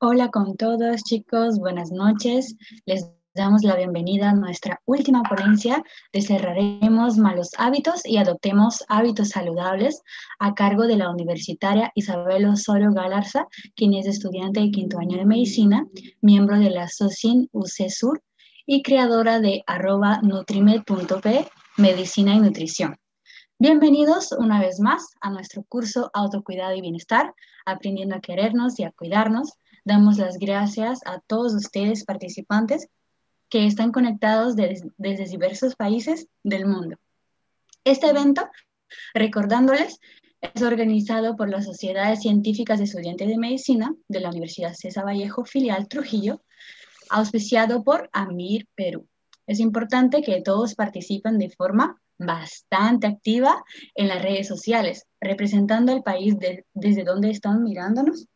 Hola con todos chicos, buenas noches. Les damos la bienvenida a nuestra última ponencia de Cerraremos malos hábitos y adoptemos hábitos saludables a cargo de la universitaria Isabel Osorio Galarza, quien es estudiante de quinto año de medicina, miembro de la SOCIN UCESUR y creadora de arroba medicina y nutrición. Bienvenidos una vez más a nuestro curso Autocuidado y Bienestar, aprendiendo a querernos y a cuidarnos Damos las gracias a todos ustedes participantes que están conectados desde, diversos países del mundo. Este evento, recordándoles, es organizado por las Sociedades Científicas de Estudiantes de Medicina de la Universidad César Vallejo, filial Trujillo, auspiciado por AMIR Perú. Es importante que todos participen de forma bastante activa en las redes sociales, representando al país desde donde están mirándonos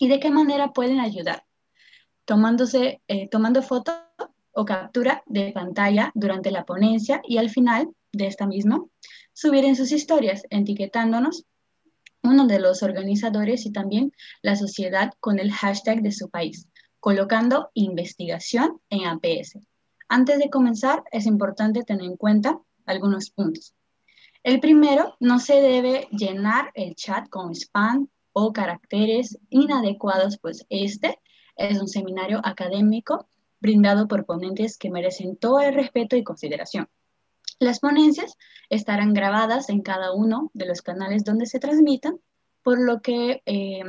y de qué manera pueden ayudar. Tomándose, eh, tomando foto o captura de pantalla durante la ponencia y al final de esta misma, subir en sus historias, etiquetándonos uno de los organizadores y también la sociedad con el hashtag de su país, colocando investigación en APS. Antes de comenzar, es importante tener en cuenta algunos puntos. El primero, no se debe llenar el chat con spam, o caracteres inadecuados, pues este es un seminario académico brindado por ponentes que merecen todo el respeto y consideración. Las ponencias estarán grabadas en cada uno de los canales donde se transmitan, por lo que eh,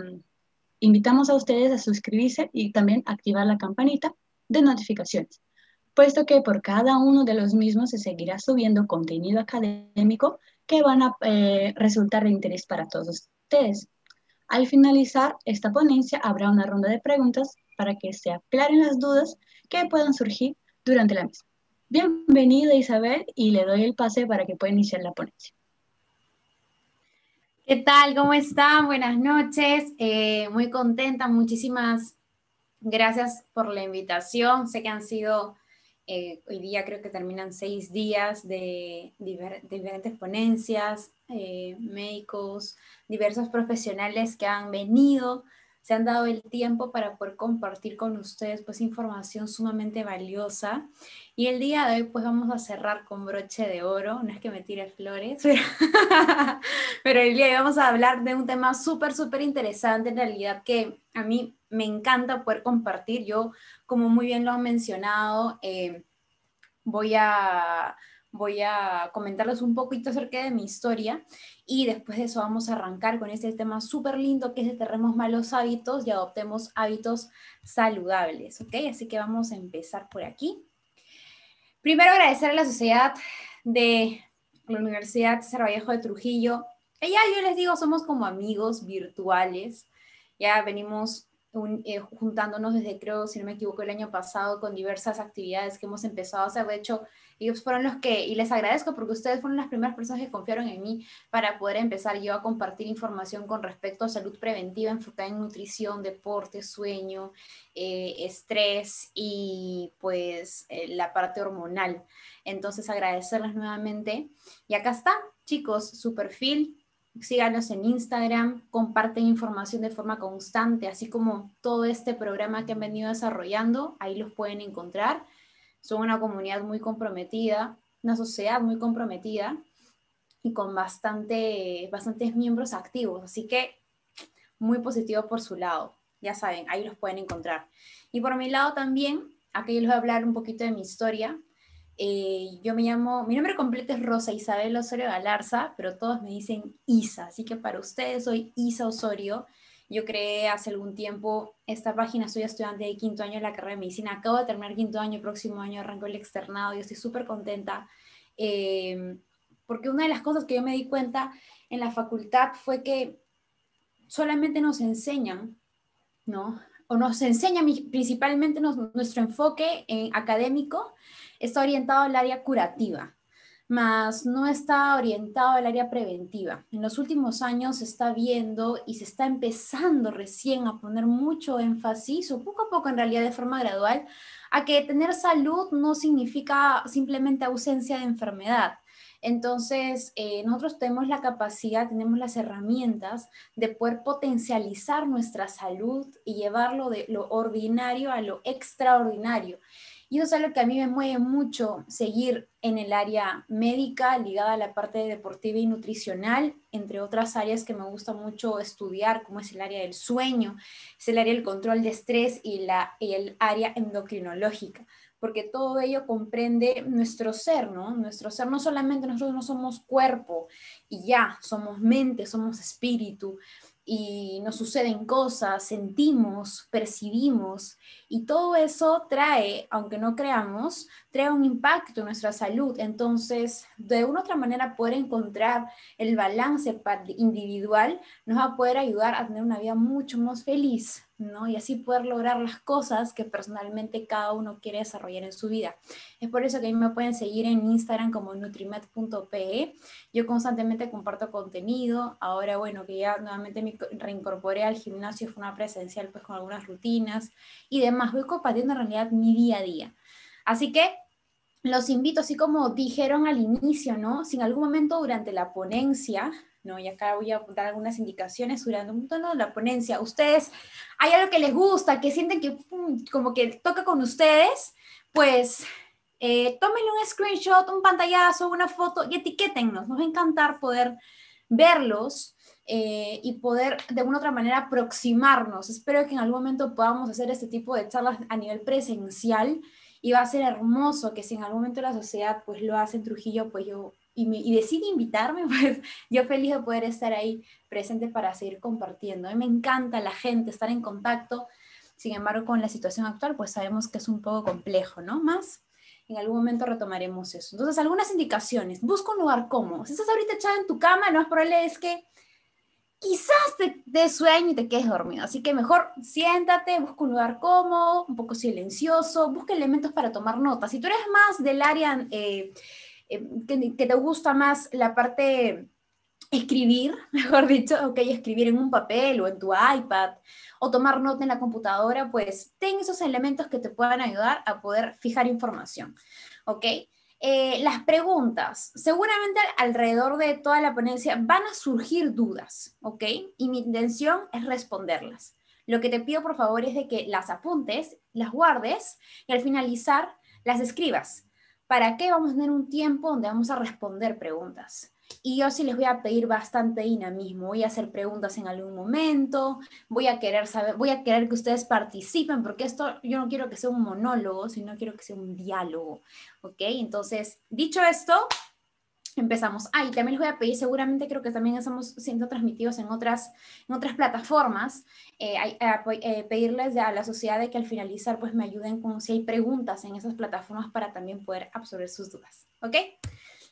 invitamos a ustedes a suscribirse y también activar la campanita de notificaciones, puesto que por cada uno de los mismos se seguirá subiendo contenido académico que van a eh, resultar de interés para todos ustedes. Al finalizar esta ponencia habrá una ronda de preguntas para que se aclaren las dudas que puedan surgir durante la misma. Bienvenida Isabel y le doy el pase para que pueda iniciar la ponencia. ¿Qué tal? ¿Cómo están? Buenas noches. Eh, muy contenta. Muchísimas gracias por la invitación. Sé que han sido eh, hoy día creo que terminan seis días de, diferentes ponencias, eh, médicos, diversos profesionales que han venido, se han dado el tiempo para poder compartir con ustedes pues información sumamente valiosa. Y el día de hoy pues vamos a cerrar con broche de oro, no es que me tire flores, pero, pero el día de hoy vamos a hablar de un tema súper, súper interesante en realidad que a mí me encanta poder compartir. Yo, como muy bien lo han mencionado, eh, voy a voy a comentarles un poquito acerca de mi historia y después de eso vamos a arrancar con este tema súper lindo que es deterremos malos hábitos y adoptemos hábitos saludables, ¿ok? Así que vamos a empezar por aquí. Primero agradecer a la sociedad de la Universidad César Vallejo de Trujillo. Ya yo les digo, somos como amigos virtuales. Ya venimos eh, juntándonos desde, creo, si no me equivoco, el año pasado con diversas actividades que hemos empezado a hacer. De hecho, ellos fueron los que, y les agradezco porque ustedes fueron las primeras personas que confiaron en mí para poder empezar yo a compartir información con respecto a salud preventiva enfocada en nutrición, deporte, sueño, eh, estrés y pues eh, la parte hormonal. Entonces, agradecerles nuevamente. Y acá está, chicos, su perfil síganos en Instagram, comparten información de forma constante, así como todo este programa que han venido desarrollando, ahí los pueden encontrar. Son una comunidad muy comprometida, una sociedad muy comprometida y con bastante, bastantes miembros activos, así que muy positivo por su lado. Ya saben, ahí los pueden encontrar. Y por mi lado también, aquí les voy a hablar un poquito de mi historia. Eh, yo me llamo, mi nombre completo es Rosa Isabel Osorio Galarza, pero todos me dicen Isa, así que para ustedes soy Isa Osorio. Yo creé hace algún tiempo esta página, soy estudiante de quinto año de la carrera de medicina, acabo de terminar quinto año, próximo año arranco el externado y estoy súper contenta, eh, porque una de las cosas que yo me di cuenta en la facultad fue que solamente nos enseñan, ¿no? O nos enseña principalmente nuestro enfoque en académico está orientado al área curativa, más no está orientado al área preventiva. En los últimos años se está viendo y se está empezando recién a poner mucho énfasis, o poco a poco en realidad de forma gradual, a que tener salud no significa simplemente ausencia de enfermedad. Entonces, eh, nosotros tenemos la capacidad, tenemos las herramientas de poder potencializar nuestra salud y llevarlo de lo ordinario a lo extraordinario. Y eso es algo que a mí me mueve mucho seguir en el área médica, ligada a la parte deportiva y nutricional, entre otras áreas que me gusta mucho estudiar, como es el área del sueño, es el área del control de estrés y, la, y el área endocrinológica porque todo ello comprende nuestro ser, ¿no? Nuestro ser, no solamente nosotros no somos cuerpo y ya, somos mente, somos espíritu, y nos suceden cosas, sentimos, percibimos y todo eso trae, aunque no creamos, trae un impacto en nuestra salud. Entonces, de una u otra manera, poder encontrar el balance individual nos va a poder ayudar a tener una vida mucho más feliz, ¿no? Y así poder lograr las cosas que personalmente cada uno quiere desarrollar en su vida. Es por eso que a mí me pueden seguir en Instagram como nutrimed.pe. Yo constantemente comparto contenido. Ahora, bueno, que ya nuevamente me reincorporé al gimnasio, fue una presencial pues con algunas rutinas y demás. Voy compartiendo en realidad mi día a día. Así que los invito, así como dijeron al inicio, ¿no? Si en algún momento durante la ponencia ¿no? Y acá voy a dar algunas indicaciones durante un tono de la ponencia. Ustedes, hay algo que les gusta, que sienten que como que toca con ustedes, pues eh, tómenle un screenshot, un pantallazo, una foto y etiquétennos. Nos va a encantar poder verlos eh, y poder de una u otra manera aproximarnos. Espero que en algún momento podamos hacer este tipo de charlas a nivel presencial y va a ser hermoso que si en algún momento la sociedad pues lo hace en Trujillo, pues yo y, me, decide invitarme, pues yo feliz de poder estar ahí presente para seguir compartiendo. A mí me encanta la gente, estar en contacto. Sin embargo, con la situación actual, pues sabemos que es un poco complejo, ¿no? Más en algún momento retomaremos eso. Entonces, algunas indicaciones. Busca un lugar cómodo. Si estás ahorita echado en tu cama, lo más probable es que quizás te dé sueño y te quedes dormido. Así que mejor siéntate, busca un lugar cómodo, un poco silencioso, busca elementos para tomar notas. Si tú eres más del área eh, eh, que, te gusta más la parte escribir, mejor dicho, ok, escribir en un papel o en tu iPad o tomar nota en la computadora, pues ten esos elementos que te puedan ayudar a poder fijar información, ok. Eh, las preguntas, seguramente alrededor de toda la ponencia van a surgir dudas, ¿ok? Y mi intención es responderlas. Lo que te pido por favor es de que las apuntes, las guardes y al finalizar las escribas. ¿Para qué vamos a tener un tiempo donde vamos a responder preguntas? Y yo sí les voy a pedir bastante dinamismo. Voy a hacer preguntas en algún momento, voy a querer saber, voy a querer que ustedes participen, porque esto yo no quiero que sea un monólogo, sino quiero que sea un diálogo. ¿Ok? Entonces, dicho esto, empezamos. Ah, y también les voy a pedir, seguramente creo que también estamos siendo transmitidos en otras, en otras plataformas, eh, eh, pedirles a la sociedad de que al finalizar pues me ayuden con si hay preguntas en esas plataformas para también poder absorber sus dudas. ¿Ok?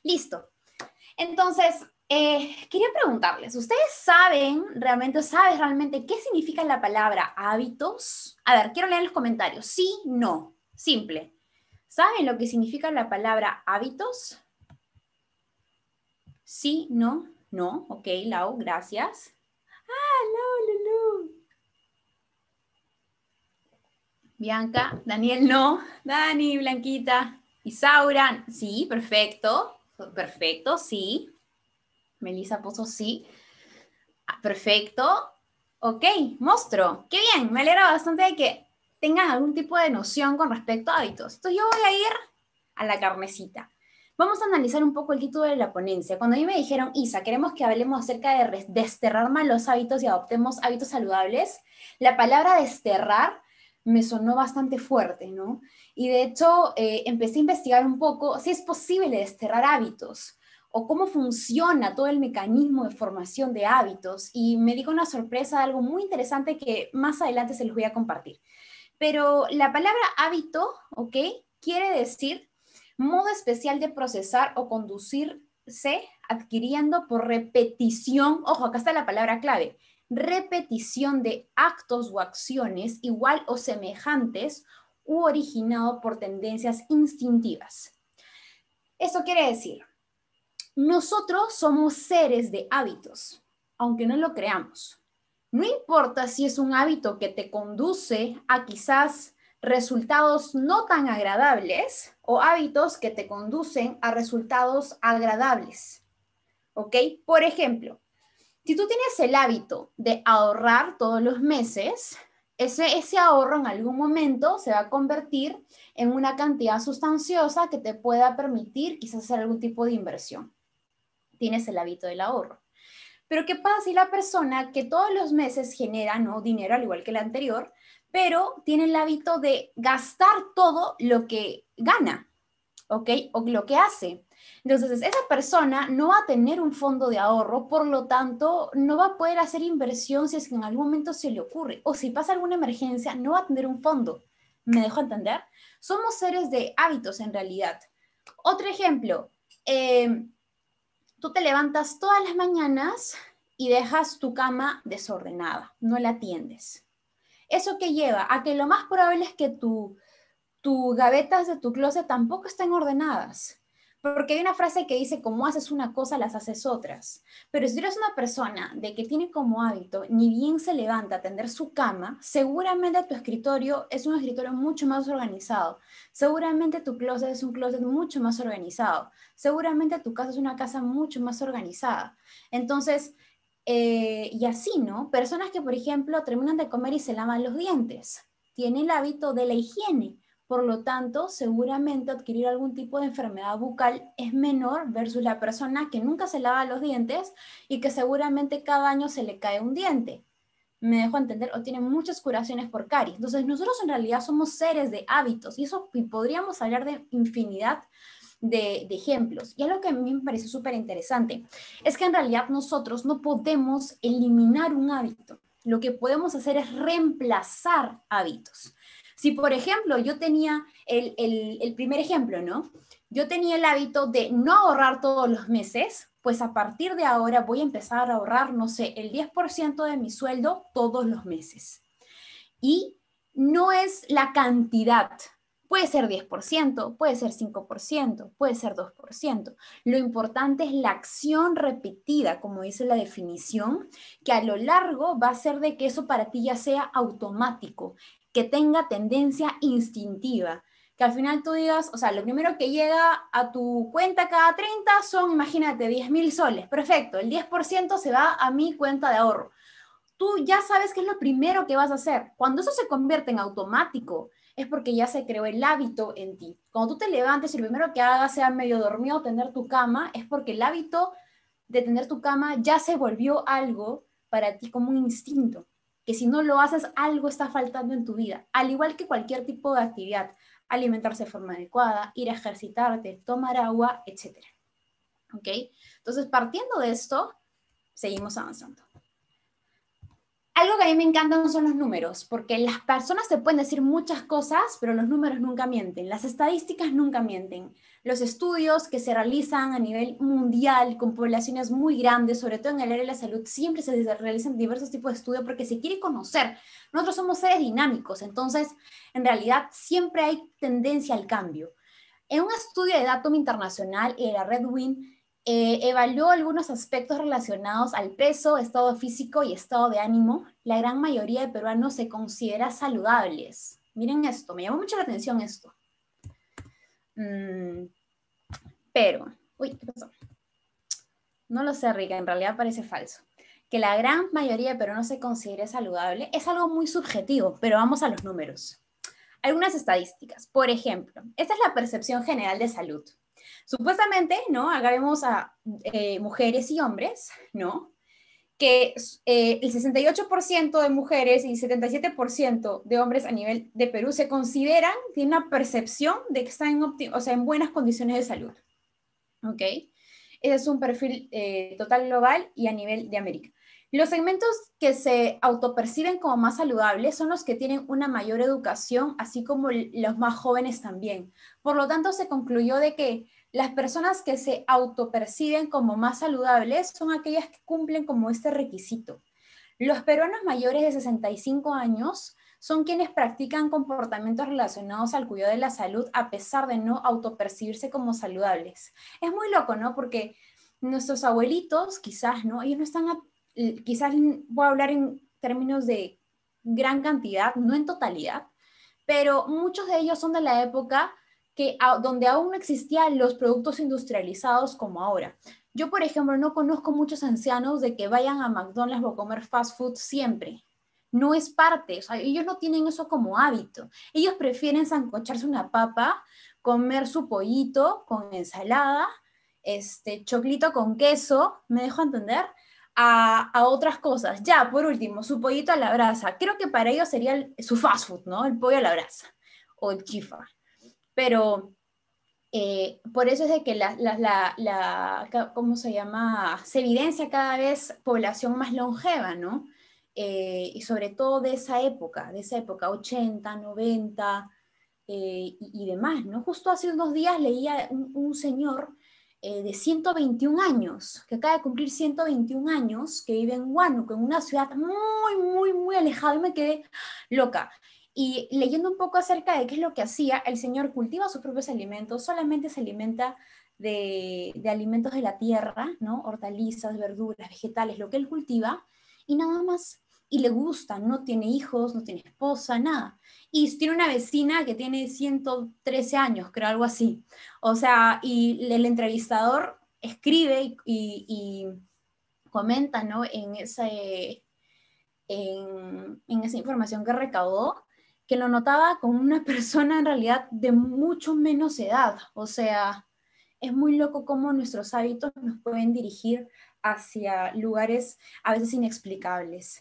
Listo. Entonces, eh, quería preguntarles, ¿ustedes saben realmente, sabes realmente qué significa la palabra hábitos? A ver, quiero leer los comentarios. Sí, no. Simple. ¿Saben lo que significa la palabra hábitos? Sí, no, no. Ok, Lau, gracias. Ah, Lau, Lulu. Bianca, Daniel, no. Dani, Blanquita. Isaura, sí, perfecto. Perfecto, sí. Melissa puso sí. Ah, perfecto. Ok, monstruo. Qué bien. Me alegra bastante de que tengan algún tipo de noción con respecto a hábitos. Entonces yo voy a ir a la carnecita. Vamos a analizar un poco el título de la ponencia. Cuando a mí me dijeron, Isa, queremos que hablemos acerca de desterrar malos hábitos y adoptemos hábitos saludables, la palabra desterrar me sonó bastante fuerte, ¿no? Y de hecho eh, empecé a investigar un poco si es posible desterrar hábitos o cómo funciona todo el mecanismo de formación de hábitos y me dijo una sorpresa de algo muy interesante que más adelante se los voy a compartir. Pero la palabra hábito, ¿ok? Quiere decir modo especial de procesar o conducirse adquiriendo por repetición, ojo, acá está la palabra clave, repetición de actos o acciones igual o semejantes u originado por tendencias instintivas. Eso quiere decir, nosotros somos seres de hábitos, aunque no lo creamos. No importa si es un hábito que te conduce a quizás resultados no tan agradables o hábitos que te conducen a resultados agradables. ¿Ok? Por ejemplo, si tú tienes el hábito de ahorrar todos los meses, ese, ahorro en algún momento se va a convertir en una cantidad sustanciosa que te pueda permitir quizás hacer algún tipo de inversión. Tienes el hábito del ahorro. Pero ¿qué pasa si la persona que todos los meses genera ¿no? dinero, al igual que la anterior, pero tiene el hábito de gastar todo lo que gana, ¿ok? O lo que hace. Entonces, esa persona no va a tener un fondo de ahorro, por lo tanto, no va a poder hacer inversión si es que en algún momento se le ocurre. O si pasa alguna emergencia, no va a tener un fondo. ¿Me dejo entender? Somos seres de hábitos en realidad. Otro ejemplo, eh, tú te levantas todas las mañanas y dejas tu cama desordenada, no la atiendes. ¿Eso que lleva? A que lo más probable es que tus tu gavetas de tu closet tampoco estén ordenadas. Porque hay una frase que dice, como haces una cosa, las haces otras. Pero si eres una persona de que tiene como hábito, ni bien se levanta a tender su cama, seguramente tu escritorio es un escritorio mucho más organizado. Seguramente tu closet es un closet mucho más organizado. Seguramente tu casa es una casa mucho más organizada. Entonces, eh, y así, ¿no? Personas que, por ejemplo, terminan de comer y se lavan los dientes. Tienen el hábito de la higiene por lo tanto, seguramente adquirir algún tipo de enfermedad bucal es menor versus la persona que nunca se lava los dientes y que seguramente cada año se le cae un diente. Me dejo entender, o tiene muchas curaciones por caries. Entonces, nosotros en realidad somos seres de hábitos y eso podríamos hablar de infinidad de, ejemplos. Y algo que a mí me parece súper interesante es que en realidad nosotros no podemos eliminar un hábito. Lo que podemos hacer es reemplazar hábitos. Si, por ejemplo, yo tenía el, primer ejemplo, ¿no? Yo tenía el hábito de no ahorrar todos los meses, pues a partir de ahora voy a empezar a ahorrar, no sé, el 10% de mi sueldo todos los meses. Y no es la cantidad, puede ser 10%, puede ser 5%, puede ser 2%. Lo importante es la acción repetida, como dice la definición, que a lo largo va a ser de que eso para ti ya sea automático, que tenga tendencia instintiva. Que al final tú digas, o sea, lo primero que llega a tu cuenta cada 30 son, imagínate, 10 mil soles. Perfecto, el 10% se va a mi cuenta de ahorro. Tú ya sabes qué es lo primero que vas a hacer. Cuando eso se convierte en automático, es porque ya se creó el hábito en ti. Cuando tú te levantes y lo primero que hagas sea medio dormido, tener tu cama, es porque el hábito de tener tu cama ya se volvió algo para ti como un instinto que si no lo haces, algo está faltando en tu vida, al igual que cualquier tipo de actividad, alimentarse de forma adecuada, ir a ejercitarte, tomar agua, etc. ¿Ok? Entonces, partiendo de esto, seguimos avanzando. Algo que a mí me encantan son los números, porque las personas te pueden decir muchas cosas, pero los números nunca mienten, las estadísticas nunca mienten. Los estudios que se realizan a nivel mundial con poblaciones muy grandes, sobre todo en el área de la salud, siempre se realizan diversos tipos de estudios porque se quiere conocer. Nosotros somos seres dinámicos, entonces en realidad siempre hay tendencia al cambio. En un estudio de Datum Internacional, la Red Win, eh, evaluó algunos aspectos relacionados al peso, estado físico y estado de ánimo. La gran mayoría de peruanos se considera saludables. Miren esto, me llamó mucho la atención esto. Mm, pero, uy, ¿qué pasó? No lo sé, Rica, en realidad parece falso. Que la gran mayoría de peruanos se considere saludable es algo muy subjetivo, pero vamos a los números. Algunas estadísticas. Por ejemplo, esta es la percepción general de salud. Supuestamente, ¿no? Acá vemos a eh, mujeres y hombres, ¿no? Que eh, el 68% de mujeres y 77% de hombres a nivel de Perú se consideran, tienen una percepción de que están en, o sea, en buenas condiciones de salud. ¿Ok? Ese es un perfil eh, total global y a nivel de América. Los segmentos que se autoperciben como más saludables son los que tienen una mayor educación, así como los más jóvenes también. Por lo tanto, se concluyó de que las personas que se autoperciben como más saludables son aquellas que cumplen como este requisito. Los peruanos mayores de 65 años son quienes practican comportamientos relacionados al cuidado de la salud a pesar de no autopercibirse como saludables. Es muy loco, ¿no? Porque nuestros abuelitos, quizás, ¿no? Ellos no están, quizás voy a hablar en términos de gran cantidad, no en totalidad, pero muchos de ellos son de la época donde aún no existían los productos industrializados como ahora. Yo, por ejemplo, no conozco muchos ancianos de que vayan a McDonald's o comer fast food siempre. No es parte, o ellos no tienen eso como hábito. Ellos prefieren zancocharse una papa, comer su pollito con ensalada, este, choclito con queso, ¿me dejo entender? A, a, otras cosas. Ya, por último, su pollito a la brasa. Creo que para ellos sería su fast food, ¿no? El pollo a la brasa o el chifa. Pero eh, por eso es de que la, ¿cómo se llama? Se evidencia cada vez población más longeva, ¿no? Eh, y sobre todo de esa época, de esa época, 80, 90 eh, y, demás, ¿no? Justo hace unos días leía un, señor de 121 años, que acaba de cumplir 121 años, que vive en Huánuco, en una ciudad muy, muy, muy alejada, y me quedé loca. Y leyendo un poco acerca de qué es lo que hacía, el Señor cultiva sus propios alimentos, solamente se alimenta de, alimentos de la tierra, ¿no? Hortalizas, verduras, vegetales, lo que él cultiva, y nada más. Y le gusta, no tiene hijos, no tiene esposa, nada. Y tiene una vecina que tiene 113 años, creo, algo así. O sea, y el entrevistador escribe y, comenta, ¿no? En, ese, en, en esa información que recaudó, que lo notaba como una persona en realidad de mucho menos edad. O sea, es muy loco cómo nuestros hábitos nos pueden dirigir hacia lugares a veces inexplicables.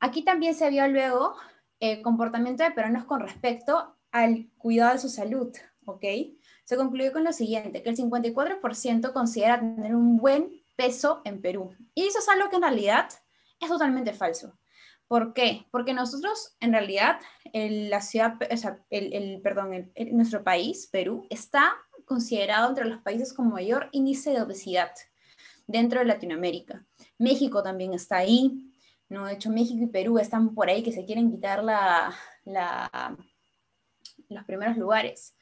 Aquí también se vio luego el comportamiento de peruanos con respecto al cuidado de su salud, ¿ok? Se concluyó con lo siguiente, que el 54% considera tener un buen peso en Perú. Y eso es algo que en realidad es totalmente falso. ¿Por qué? Porque nosotros, en realidad, la ciudad, o sea, el, perdón, nuestro país, Perú, está considerado entre los países con mayor índice de obesidad dentro de Latinoamérica. México también está ahí, ¿no? De hecho, México y Perú están por ahí que se quieren quitar los primeros lugares.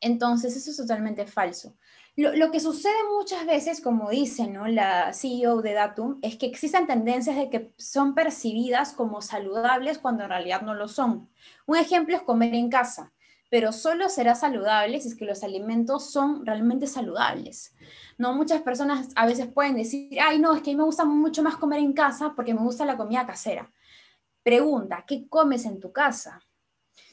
Entonces, eso es totalmente falso. Lo, que sucede muchas veces, como dice ¿no? la CEO de Datum, es que existen tendencias de que son percibidas como saludables cuando en realidad no lo son. Un ejemplo es comer en casa, pero solo será saludable si es que los alimentos son realmente saludables. No muchas personas a veces pueden decir, ay no, es que a mí me gusta mucho más comer en casa porque me gusta la comida casera. Pregunta, ¿qué comes en tu casa?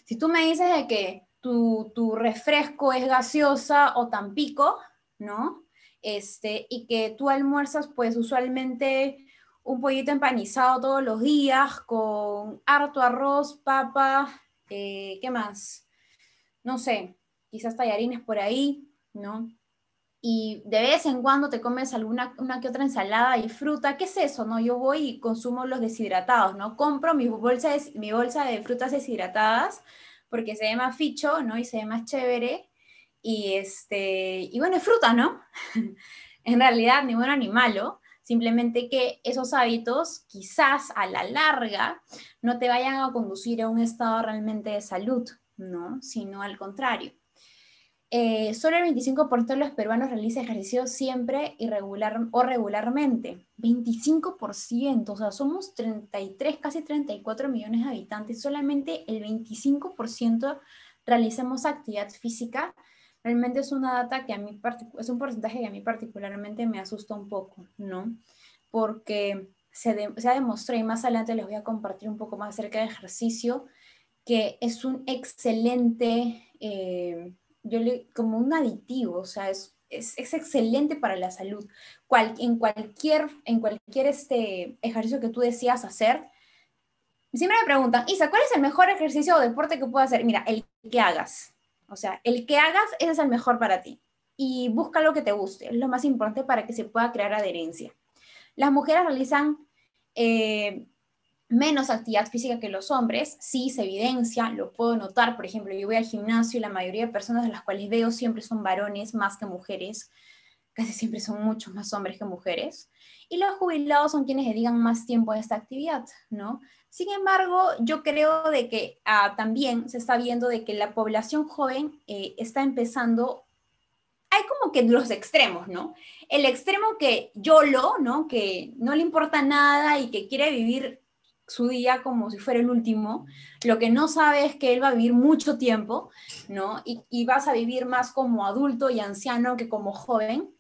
Si tú me dices de que tu, tu refresco es gaseosa o tampico, ¿no? Este, y que tú almuerzas pues usualmente un pollito empanizado todos los días con harto arroz, papa, eh, ¿qué más? No sé, quizás tallarines por ahí, ¿no? Y de vez en cuando te comes alguna una que otra ensalada y fruta, ¿qué es eso? No, yo voy y consumo los deshidratados, ¿no? Compro mi bolsa de, mi bolsa de frutas deshidratadas porque se ve más ficho, ¿no? Y se ve más chévere y, este, y bueno, es fruta, ¿no? en realidad, ni bueno ni malo, simplemente que esos hábitos quizás a la larga no te vayan a conducir a un estado realmente de salud, ¿no? Sino al contrario. Eh, solo el 25% de los peruanos realiza ejercicio siempre irregular, o regularmente. 25%, o sea, somos 33, casi 34 millones de habitantes, solamente el 25% realizamos actividad física realmente es una data que a mí, es un porcentaje que a mí particularmente me asusta un poco, ¿no? Porque se, se ha demostrado, y más adelante les voy a compartir un poco más acerca de ejercicio, que es un excelente, eh, yo le, como un aditivo, o sea, es, es, es excelente para la salud. En cualquier, en cualquier este ejercicio que tú deseas hacer, siempre me preguntan, Isa, ¿cuál es el mejor ejercicio o deporte que puedo hacer? Mira, el que hagas, o sea, el que hagas, ese es el mejor para ti. Y busca lo que te guste, es lo más importante para que se pueda crear adherencia. Las mujeres realizan eh, menos actividad física que los hombres, sí se evidencia, lo puedo notar, por ejemplo, yo voy al gimnasio y la mayoría de personas de las cuales veo siempre son varones más que mujeres, casi siempre son muchos más hombres que mujeres, y los jubilados son quienes dedican más tiempo a esta actividad, ¿no? Sin embargo, yo creo de que ah, también se está viendo de que la población joven eh, está empezando, hay como que los extremos, ¿no? El extremo que YOLO, ¿no? Que no le importa nada y que quiere vivir su día como si fuera el último. Lo que no sabe es que él va a vivir mucho tiempo, ¿no? Y, y vas a vivir más como adulto y anciano que como joven.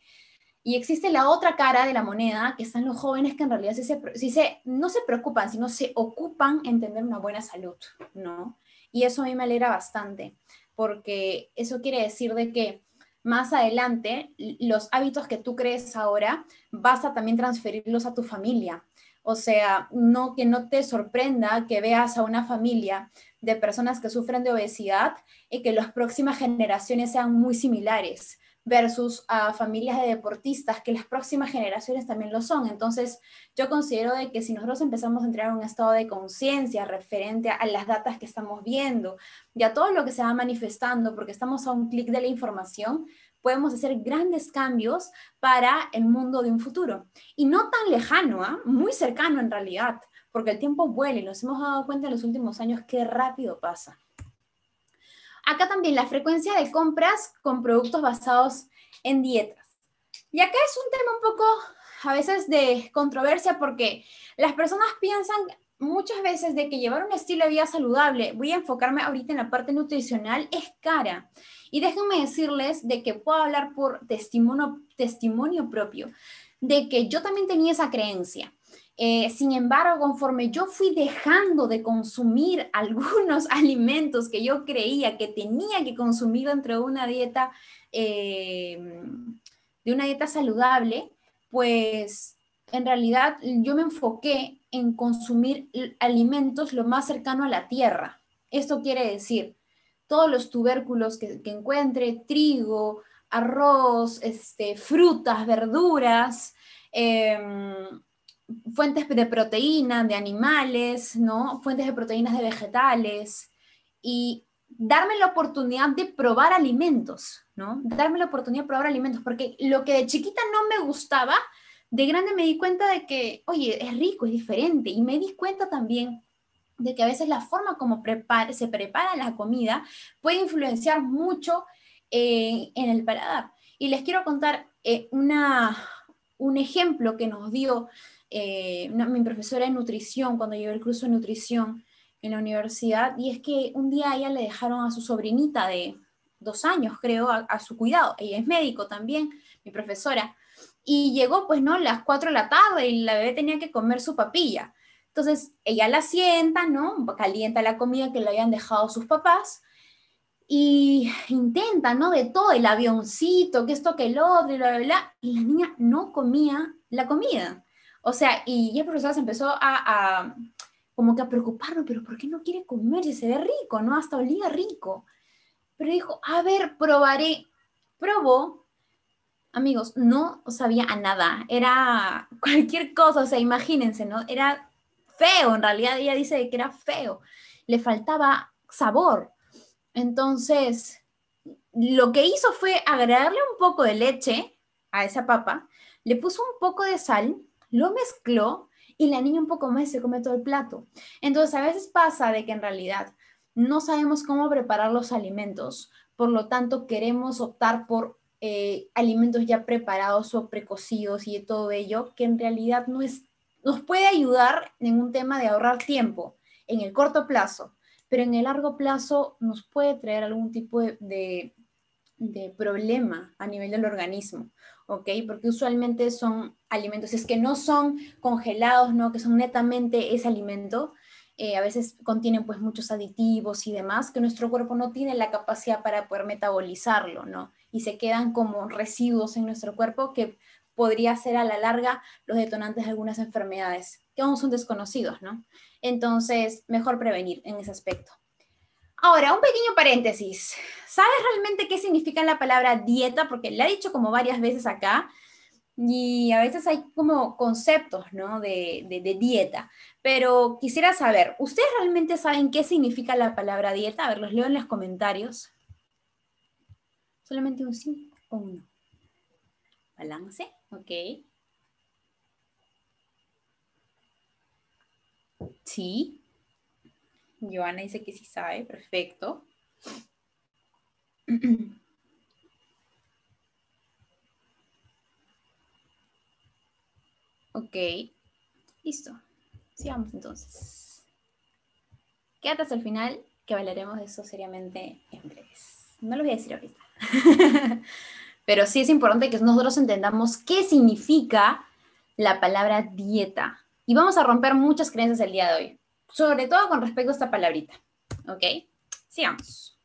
Y existe la otra cara de la moneda, que están los jóvenes que en realidad se, se, no se preocupan, sino se ocupan en tener una buena salud, ¿no? Y eso a mí me alegra bastante, porque eso quiere decir de que más adelante los hábitos que tú crees ahora vas a también transferirlos a tu familia. O sea, no que no te sorprenda que veas a una familia de personas que sufren de obesidad y que las próximas generaciones sean muy similares versus a familias de deportistas, que las próximas generaciones también lo son. Entonces, yo considero de que si nosotros empezamos a entrar en un estado de conciencia referente a las datas que estamos viendo y a todo lo que se va manifestando, porque estamos a un clic de la información, podemos hacer grandes cambios para el mundo de un futuro. Y no tan lejano, ¿ah? muy cercano en realidad, porque el tiempo vuela y nos hemos dado cuenta en los últimos años qué rápido pasa. Acá también la frecuencia de compras con productos basados en dietas. Y acá es un tema un poco a veces de controversia porque las personas piensan muchas veces de que llevar un estilo de vida saludable, voy a enfocarme ahorita en la parte nutricional, es cara. Y déjenme decirles de que puedo hablar por testimonio, testimonio propio, de que yo también tenía esa creencia. Eh, sin embargo, conforme yo fui dejando de consumir algunos alimentos que yo creía que tenía que consumir dentro de una dieta, eh, de una dieta saludable, pues en realidad yo me enfoqué en consumir alimentos lo más cercano a la tierra. Esto quiere decir, todos los tubérculos que, encuentre, trigo, arroz, este, frutas, verduras, em, fuentes de proteína de animales, ¿no? Fuentes de proteínas de vegetales y darme la oportunidad de probar alimentos, ¿no? Darme la oportunidad de probar alimentos, porque lo que de chiquita no me gustaba, de grande me di cuenta de que, oye, es rico, es diferente, y me di cuenta también de que a veces la forma como se prepara la comida puede influenciar mucho eh, en el paladar. Y les quiero contar eh, una, un ejemplo que nos dio eh, mi profesora de nutrición, cuando llevé el curso de nutrición en la universidad, y es que un día a ella le dejaron a su sobrinita de dos años, creo, a, su cuidado. Ella es médico también, mi profesora. Y llegó, pues, ¿no? Las cuatro de la tarde y la bebé tenía que comer su papilla. Entonces, ella la sienta, ¿no? Calienta la comida que le habían dejado sus papás y intenta, ¿no? De todo, el avioncito, que esto, que el otro, bla, bla, bla. Y la niña no comía la comida. O sea, y el profesor se empezó a, como que a preocuparlo, pero ¿por qué no quiere comer? Se ve rico, ¿no? Hasta olía rico. Pero dijo, a ver, probaré. Probó. Amigos, no sabía a nada. Era cualquier cosa, o sea, imagínense, ¿no? Era feo, en realidad ella dice que era feo. Le faltaba sabor. Entonces, lo que hizo fue agregarle un poco de leche a esa papa, le puso un poco de sal lo mezcló y la niña un poco más se come todo el plato. Entonces a veces pasa de que en realidad no sabemos cómo preparar los alimentos, por lo tanto queremos optar por eh, alimentos ya preparados o precocidos y todo ello, que en realidad no es, nos puede ayudar en un tema de ahorrar tiempo en el corto plazo, pero en el largo plazo nos puede traer algún tipo de problema a nivel del organismo. ¿Ok? Porque usualmente son alimentos, es que no son congelados, ¿no? Que son netamente ese alimento, eh, a veces contienen pues muchos aditivos y demás, que nuestro cuerpo no tiene la capacidad para poder metabolizarlo, ¿no? Y se quedan como residuos en nuestro cuerpo que podría ser a la larga los detonantes de algunas enfermedades que aún son desconocidos, ¿no? Entonces, mejor prevenir en ese aspecto. Ahora, un pequeño paréntesis. ¿Sabes realmente qué significa la palabra dieta? Porque la he dicho como varias veces acá y a veces hay como conceptos, ¿no? De, dieta. Pero quisiera saber, ¿ustedes realmente saben qué significa la palabra dieta? A ver, los leo en los comentarios. Solamente un sí o un no. Balance, ok. Sí, Joana dice que sí sabe, perfecto. Ok, listo. sigamos entonces. Quédate hasta el final que hablaremos eso seriamente en breves. No lo voy a decir ahorita. Pero sí es importante que nosotros entendamos qué significa la palabra dieta. Y vamos a romper muchas creencias el día de hoy, sobre todo con respecto a esta palabrita. ¿Ok? Sigamos.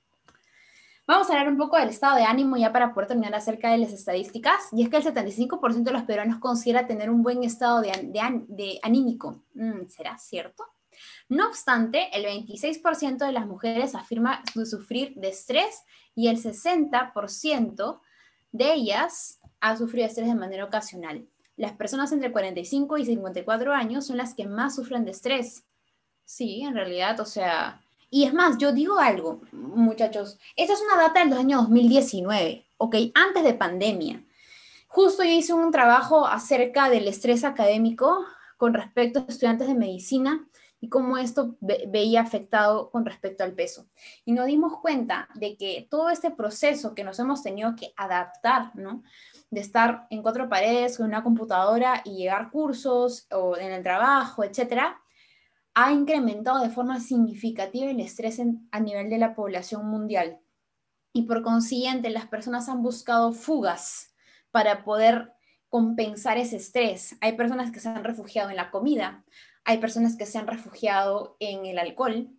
Vamos a hablar un poco del estado de ánimo ya para poder terminar acerca de las estadísticas. Y es que el 75% de los peruanos considera tener un buen estado de, de, anímico. Mm, ¿Será cierto? No obstante, el 26% de las mujeres afirma sufrir de estrés y el 60% de ellas ha sufrido estrés de manera ocasional. Las personas entre 45 y 54 años son las que más sufren de estrés. Sí, en realidad, o sea, y es más, yo digo algo, muchachos, esa es una data del año 2019, ¿ok? Antes de pandemia. Justo yo hice un trabajo acerca del estrés académico con respecto a estudiantes de medicina y cómo esto veía afectado con respecto al peso. Y nos dimos cuenta de que todo este proceso que nos hemos tenido que adaptar, ¿no? De estar en cuatro paredes con una computadora y llegar cursos o en el trabajo, etcétera, ha incrementado de forma significativa el estrés a nivel de la población mundial. Y por consiguiente, las personas han buscado fugas para poder compensar ese estrés. Hay personas que se han refugiado en la comida, hay personas que se han refugiado en el alcohol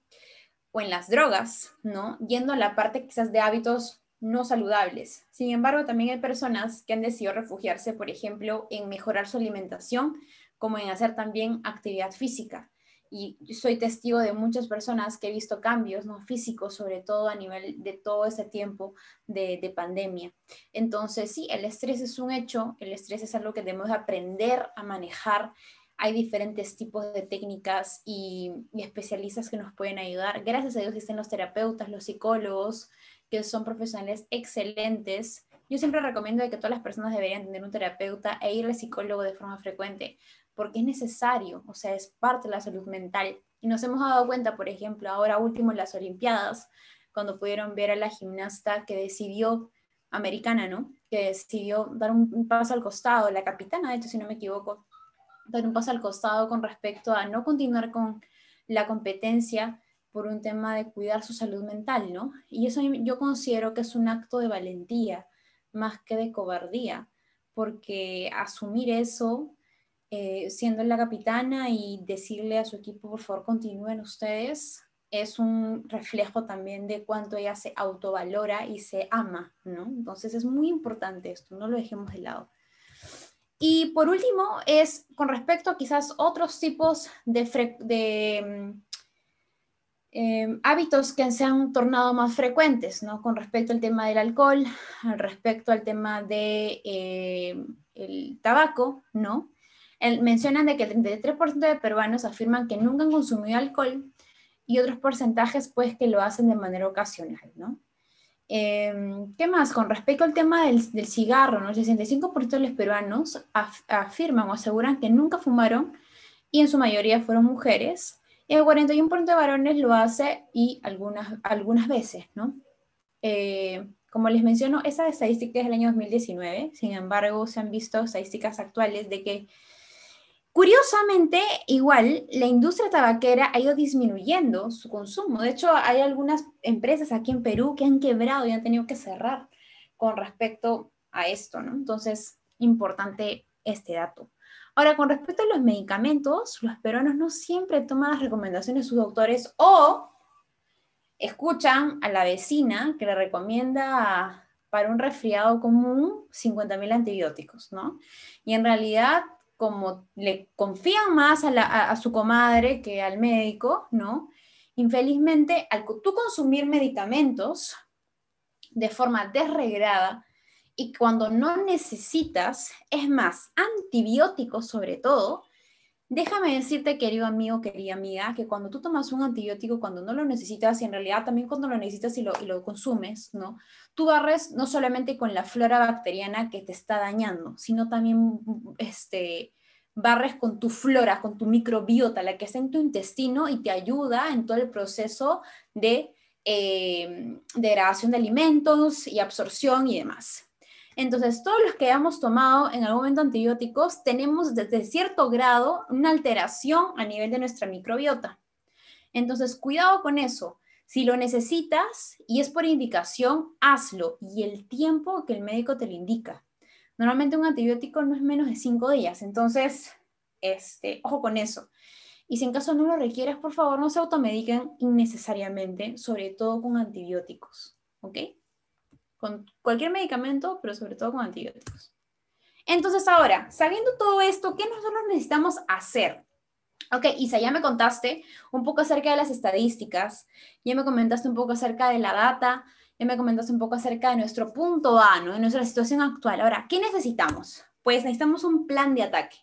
o en las drogas, ¿no? Yendo a la parte quizás de hábitos no saludables. Sin embargo, también hay personas que han decidido refugiarse, por ejemplo, en mejorar su alimentación, como en hacer también actividad física y soy testigo de muchas personas que he visto cambios ¿no? físicos, sobre todo a nivel de todo ese tiempo de, de, pandemia. Entonces, sí, el estrés es un hecho, el estrés es algo que debemos aprender a manejar. Hay diferentes tipos de técnicas y, y especialistas que nos pueden ayudar. Gracias a Dios existen los terapeutas, los psicólogos, que son profesionales excelentes. Yo siempre recomiendo que todas las personas deberían tener un terapeuta e ir al psicólogo de forma frecuente porque es necesario, o sea, es parte de la salud mental. Y nos hemos dado cuenta, por ejemplo, ahora último en las Olimpiadas, cuando pudieron ver a la gimnasta que decidió, americana, ¿no? Que decidió dar un, paso al costado, la capitana, de hecho, si no me equivoco, dar un paso al costado con respecto a no continuar con la competencia por un tema de cuidar su salud mental, ¿no? Y eso yo considero que es un acto de valentía más que de cobardía, porque asumir eso eh, siendo la capitana y decirle a su equipo, por favor, continúen ustedes, es un reflejo también de cuánto ella se autovalora y se ama, ¿no? Entonces es muy importante esto, no lo dejemos de lado. Y por último, es con respecto a quizás otros tipos de, mm, em, hábitos que se han tornado más frecuentes, ¿no? Con respecto al tema del alcohol, al respecto al tema del de, eh, tabaco, ¿no? Mencionan de que el 33% de peruanos afirman que nunca han consumido alcohol y otros porcentajes pues que lo hacen de manera ocasional, ¿no? Em, ¿Qué más? Con respecto al tema del, cigarro, ¿no? el 65% de los peruanos afirman o aseguran que nunca fumaron y en su mayoría fueron mujeres. Y el 41% de varones lo hace y algunas, algunas veces, ¿no? Eh, como les menciono, esa estadística es del año 2019, sin embargo, se han visto estadísticas actuales de que Curiosamente, igual, la industria tabaquera ha ido disminuyendo su consumo. De hecho, hay algunas empresas aquí en Perú que han quebrado y han tenido que cerrar con respecto a esto, ¿no? Entonces, importante este dato. Ahora, con respecto a los medicamentos, los peruanos no siempre toman las recomendaciones de sus doctores o escuchan a la vecina que le recomienda para un resfriado común 50.000 antibióticos, ¿no? Y en realidad como le confían más a, su comadre que al médico, ¿no? Infelizmente, al tú consumir medicamentos de forma desregrada y cuando no necesitas, es más, antibióticos sobre todo, Déjame decirte, querido amigo, querida amiga, que cuando tú tomas un antibiótico, cuando no lo necesitas, y en realidad también cuando lo necesitas y lo, y lo consumes, ¿no? Tú barres no solamente con la flora bacteriana que te está dañando, sino también este, barres con tu flora, con tu microbiota, la que está en tu intestino y te ayuda en todo el proceso de eh, degradación de alimentos y absorción y demás. Entonces, todos los que hemos tomado en algún momento antibióticos tenemos desde cierto grado una alteración a nivel de nuestra microbiota. Entonces, cuidado con eso. Si lo necesitas y es por indicación, hazlo y el tiempo que el médico te lo indica. Normalmente un antibiótico no es menos de cinco días, entonces, este, ojo con eso. Y si en caso no lo requieres, por favor, no se automediquen innecesariamente, sobre todo con antibióticos, ¿ok? Con cualquier medicamento, pero sobre todo con antibióticos. Entonces, ahora, sabiendo todo esto, ¿qué nosotros necesitamos hacer? Ok, Isa, ya me contaste un poco acerca de las estadísticas, ya me comentaste un poco acerca de la data, ya me comentaste un poco acerca de nuestro punto A, ¿no? De nuestra situación actual. Ahora, ¿qué necesitamos? Pues necesitamos un plan de ataque.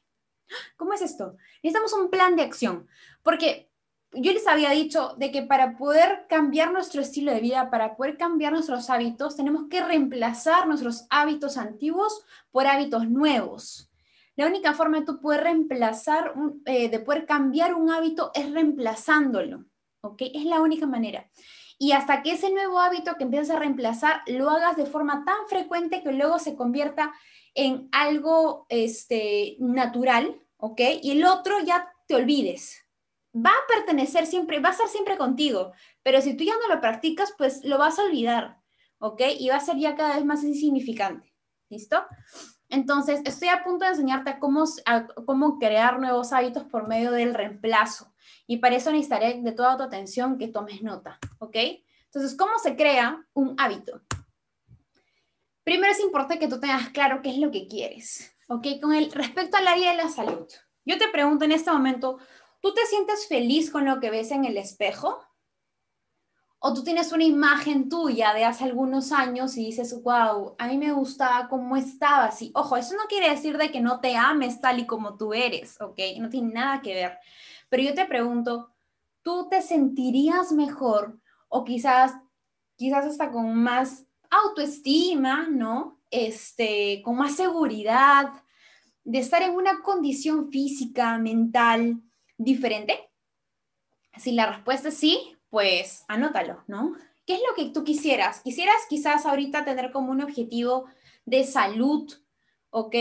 ¿Cómo es esto? Necesitamos un plan de acción, porque yo les había dicho de que para poder cambiar nuestro estilo de vida, para poder cambiar nuestros hábitos, tenemos que reemplazar nuestros hábitos antiguos por hábitos nuevos. La única forma de poder reemplazar, eh, de poder cambiar un hábito es reemplazándolo, ¿ok? Es la única manera. Y hasta que ese nuevo hábito que empiezas a reemplazar lo hagas de forma tan frecuente que luego se convierta en algo este, natural, ¿ok? Y el otro ya te olvides. Va a pertenecer siempre, va a estar siempre contigo, pero si tú ya no lo practicas, pues lo vas a olvidar, ¿ok? Y va a ser ya cada vez más insignificante, ¿listo? Entonces, estoy a punto de enseñarte cómo, cómo crear nuevos hábitos por medio del reemplazo. Y para eso necesitaré de toda tu atención que tomes nota, ¿ok? Entonces, ¿cómo se crea un hábito? Primero es importante que tú tengas claro qué es lo que quieres, ¿ok? Con el respecto al área de la salud. Yo te pregunto en este momento, ¿tú te sientes feliz con lo que ves en el espejo? o tú tienes una imagen tuya de hace algunos años y dices, wow, a mí me gustaba cómo estabas. Y ojo, eso no quiere decir de que no te ames tal y como tú eres, ¿ok? No tiene nada que ver. Pero yo te pregunto, ¿tú te sentirías mejor o quizás, quizás hasta con más autoestima, ¿no? Este, con más seguridad de estar en una condición física, mental diferente? Si la respuesta es sí, pues anótalo, ¿no? ¿Qué es lo que tú quisieras? Quisieras quizás ahorita tener como un objetivo de salud, ¿ok?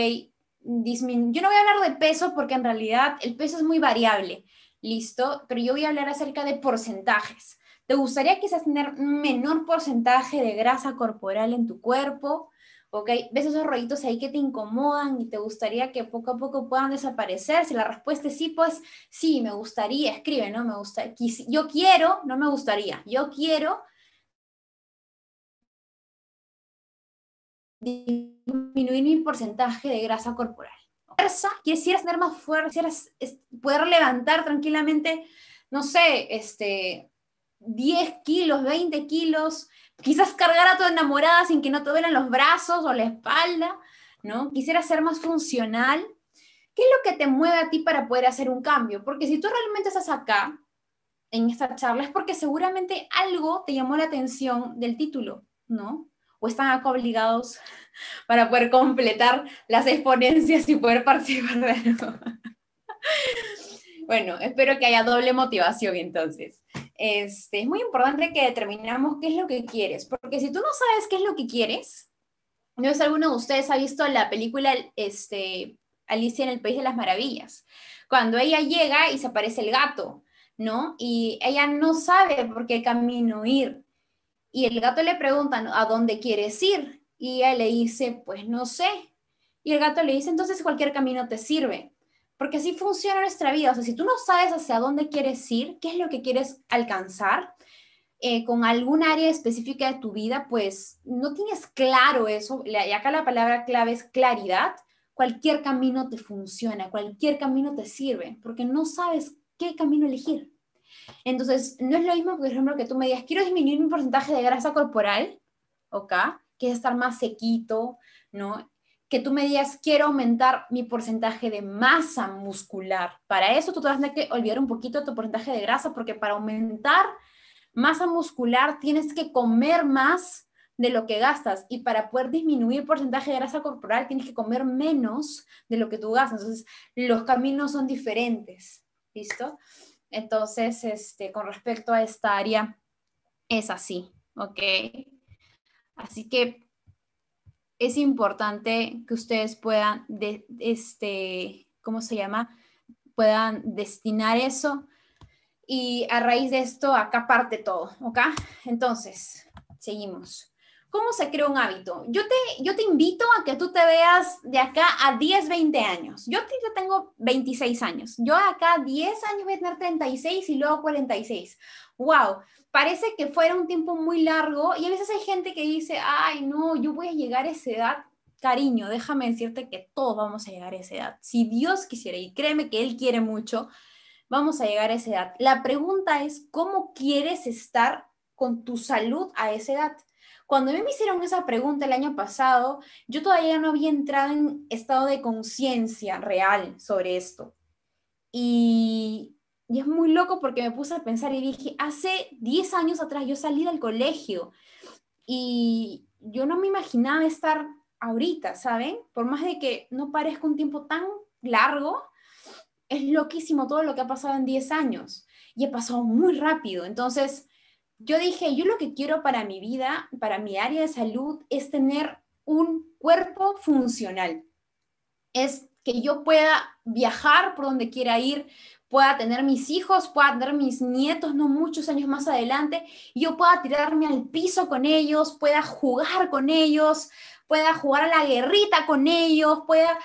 Yo no voy a hablar de peso porque en realidad el peso es muy variable, ¿listo? Pero yo voy a hablar acerca de porcentajes. ¿Te gustaría quizás tener menor porcentaje de grasa corporal en tu cuerpo? ¿Ok? ¿Ves esos rollitos ahí que te incomodan y te gustaría que poco a poco puedan desaparecer? Si la respuesta es sí, pues sí, me gustaría, escribe, ¿no? Me gusta, yo quiero, no me gustaría, yo quiero disminuir mi porcentaje de grasa corporal. Fuerza, quisieras tener más fuerza, quisieras poder levantar tranquilamente, no sé, este, 10 kilos, 20 kilos, quizás cargar a tu enamorada sin que no te duelen los brazos o la espalda, ¿no? Quisiera ser más funcional. ¿Qué es lo que te mueve a ti para poder hacer un cambio? Porque si tú realmente estás acá, en esta charla, es porque seguramente algo te llamó la atención del título, ¿no? O están acá obligados para poder completar las exponencias y poder participar de Bueno, espero que haya doble motivación entonces. Este, es muy importante que determinamos qué es lo que quieres, porque si tú no sabes qué es lo que quieres, no si alguno de ustedes ha visto la película este, Alicia en el País de las Maravillas, cuando ella llega y se aparece el gato, ¿no? Y ella no sabe por qué camino ir. Y el gato le pregunta, ¿a dónde quieres ir? Y ella le dice, pues no sé. Y el gato le dice, entonces cualquier camino te sirve porque así funciona nuestra vida. O sea, si tú no sabes hacia dónde quieres ir, qué es lo que quieres alcanzar eh, con algún área específica de tu vida, pues no tienes claro eso. Y acá la palabra clave es claridad. Cualquier camino te funciona, cualquier camino te sirve, porque no sabes qué camino elegir. Entonces, no es lo mismo, por ejemplo, que tú me digas, quiero disminuir mi porcentaje de grasa corporal, ¿ok? Que es estar más sequito, ¿no? Que tú me digas, quiero aumentar mi porcentaje de masa muscular. Para eso tú te que olvidar un poquito tu porcentaje de grasa, porque para aumentar masa muscular tienes que comer más de lo que gastas y para poder disminuir porcentaje de grasa corporal tienes que comer menos de lo que tú gastas. Entonces, los caminos son diferentes. ¿Listo? Entonces, este, con respecto a esta área, es así, ¿ok? Así que es importante que ustedes puedan, este, ¿cómo se llama? Puedan destinar eso. Y a raíz de esto, acá parte todo, ¿ok? Entonces, seguimos. ¿Cómo se crea un hábito? Yo te, yo te invito a que tú te veas de acá a 10, 20 años. Yo, yo tengo 26 años. Yo acá 10 años voy a tener 36 y luego 46. ¡Wow! Parece que fuera un tiempo muy largo y a veces hay gente que dice, ay, no, yo voy a llegar a esa edad. Cariño, déjame decirte que todos vamos a llegar a esa edad. Si Dios quisiera, y créeme que Él quiere mucho, vamos a llegar a esa edad. La pregunta es, ¿cómo quieres estar con tu salud a esa edad? Cuando me hicieron esa pregunta el año pasado, yo todavía no había entrado en estado de conciencia real sobre esto. Y, y, es muy loco porque me puse a pensar y dije, hace 10 años atrás yo salí del colegio y yo no me imaginaba estar ahorita, ¿saben? Por más de que no parezca un tiempo tan largo, es loquísimo todo lo que ha pasado en 10 años y he pasado muy rápido. Entonces, yo dije, yo lo que quiero para mi vida, para mi área de salud, es tener un cuerpo funcional. Es que yo pueda viajar por donde quiera ir, pueda tener mis hijos, pueda tener mis nietos, no muchos años más adelante, y yo pueda tirarme al piso con ellos, pueda jugar con ellos, pueda jugar a la guerrita con ellos, pueda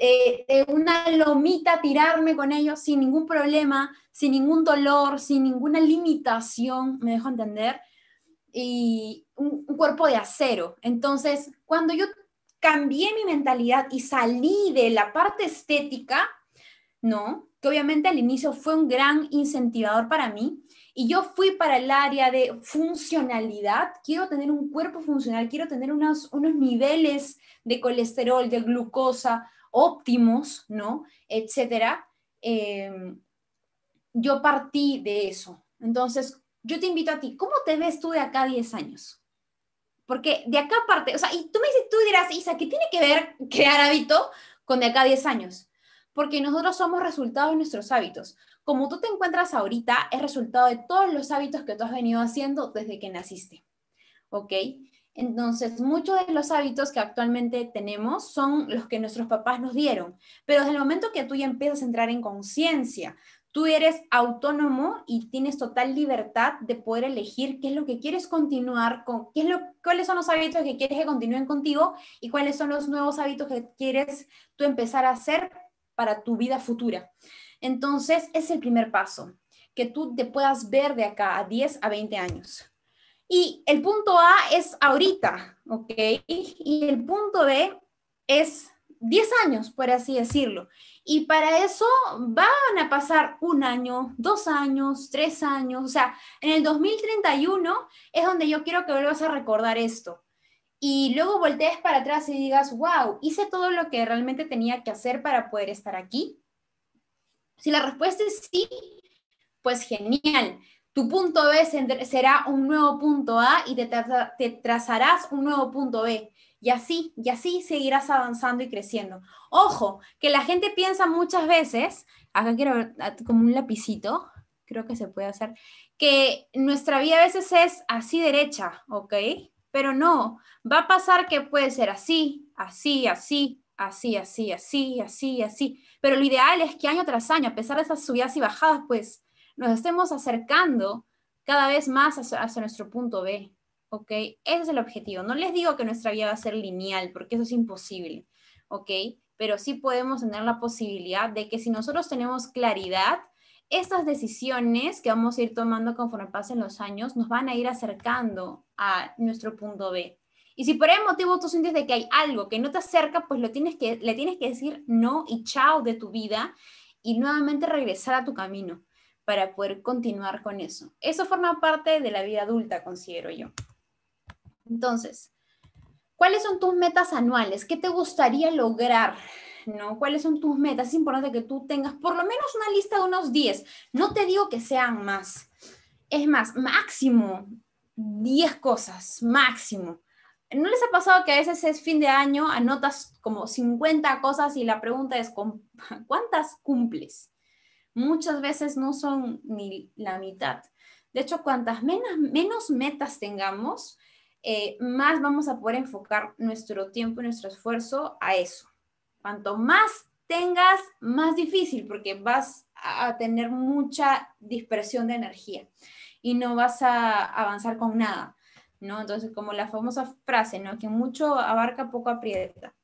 eh, una lomita tirarme con ellos sin ningún problema, sin ningún dolor, sin ninguna limitación, me dejo entender, y un, cuerpo de acero. Entonces, cuando yo cambié mi mentalidad y salí de la parte estética, ¿no? Que obviamente al inicio fue un gran incentivador para mí, y yo fui para el área de funcionalidad, quiero tener un cuerpo funcional, quiero tener unos, unos niveles de colesterol, de glucosa óptimos, ¿no? Etcétera. Em, yo partí de eso. Entonces, yo te invito a ti, ¿cómo te ves tú de acá a 10 años? Porque de acá parte, o sea, y tú me dices, tú dirás, Isa, ¿qué tiene que ver crear hábito con de acá a 10 años? Porque nosotros somos resultado de nuestros hábitos. Como tú te encuentras ahorita, es resultado de todos los hábitos que tú has venido haciendo desde que naciste. ¿Ok? Entonces, muchos de los hábitos que actualmente tenemos son los que nuestros papás nos dieron, pero desde el momento que tú ya empiezas a entrar en conciencia, tú eres autónomo y tienes total libertad de poder elegir qué es lo que quieres continuar con, qué es lo, cuáles son los hábitos que quieres que continúen contigo y cuáles son los nuevos hábitos que quieres tú empezar a hacer para tu vida futura. Entonces, es el primer paso, que tú te puedas ver de acá a 10 a 20 años. Y el punto A es ahorita, ¿ok? Y el punto B es 10 años, por así decirlo. Y para eso van a pasar un año, dos años, tres años. O sea, en el 2031 es donde yo quiero que vuelvas a recordar esto. Y luego voltees para atrás y digas, wow, hice todo lo que realmente tenía que hacer para poder estar aquí. Si la respuesta es sí, pues genial. Tu punto B será un nuevo punto A y te, trazarás un nuevo punto B. Y así, y así seguirás avanzando y creciendo. Ojo, que la gente piensa muchas veces, acá quiero ver ah, como un lapicito, creo que se puede hacer, que nuestra vida a veces es así derecha, ¿ok? Pero no, va a pasar que puede ser así, así, así, así, así, así, así, así. Pero lo ideal es que año tras año, a pesar de esas subidas y bajadas, pues nos estemos acercando cada vez más hacia, nuestro punto B. ¿Ok? Ese es el objetivo. No les digo que nuestra vida va a ser lineal, porque eso es imposible. ¿Ok? Pero sí podemos tener la posibilidad de que si nosotros tenemos claridad, estas decisiones que vamos a ir tomando conforme pasen los años nos van a ir acercando a nuestro punto B. Y si por ese motivo tú sientes de que hay algo que no te acerca, pues lo tienes que, le tienes que decir no y chao de tu vida y nuevamente regresar a tu camino para poder continuar con eso. Eso forma parte de la vida adulta, considero yo. Entonces, ¿cuáles son tus metas anuales? ¿Qué te gustaría lograr? ¿No? ¿Cuáles son tus metas? Es importante que tú tengas por lo menos una lista de unos 10. No te digo que sean más. Es más, máximo 10 cosas, máximo. ¿No les ha pasado que a veces es fin de año, anotas como 50 cosas y la pregunta es, ¿cuántas cumples? Muchas veces no son ni la mitad. De hecho, cuantas menos, menos metas tengamos, eh, más vamos a poder enfocar nuestro tiempo y nuestro esfuerzo a eso. Cuanto más tengas, más difícil, porque vas a tener mucha dispersión de energía y no vas a avanzar con nada, ¿no? Entonces, como la famosa frase, ¿no? Que mucho abarca, poco aprieta.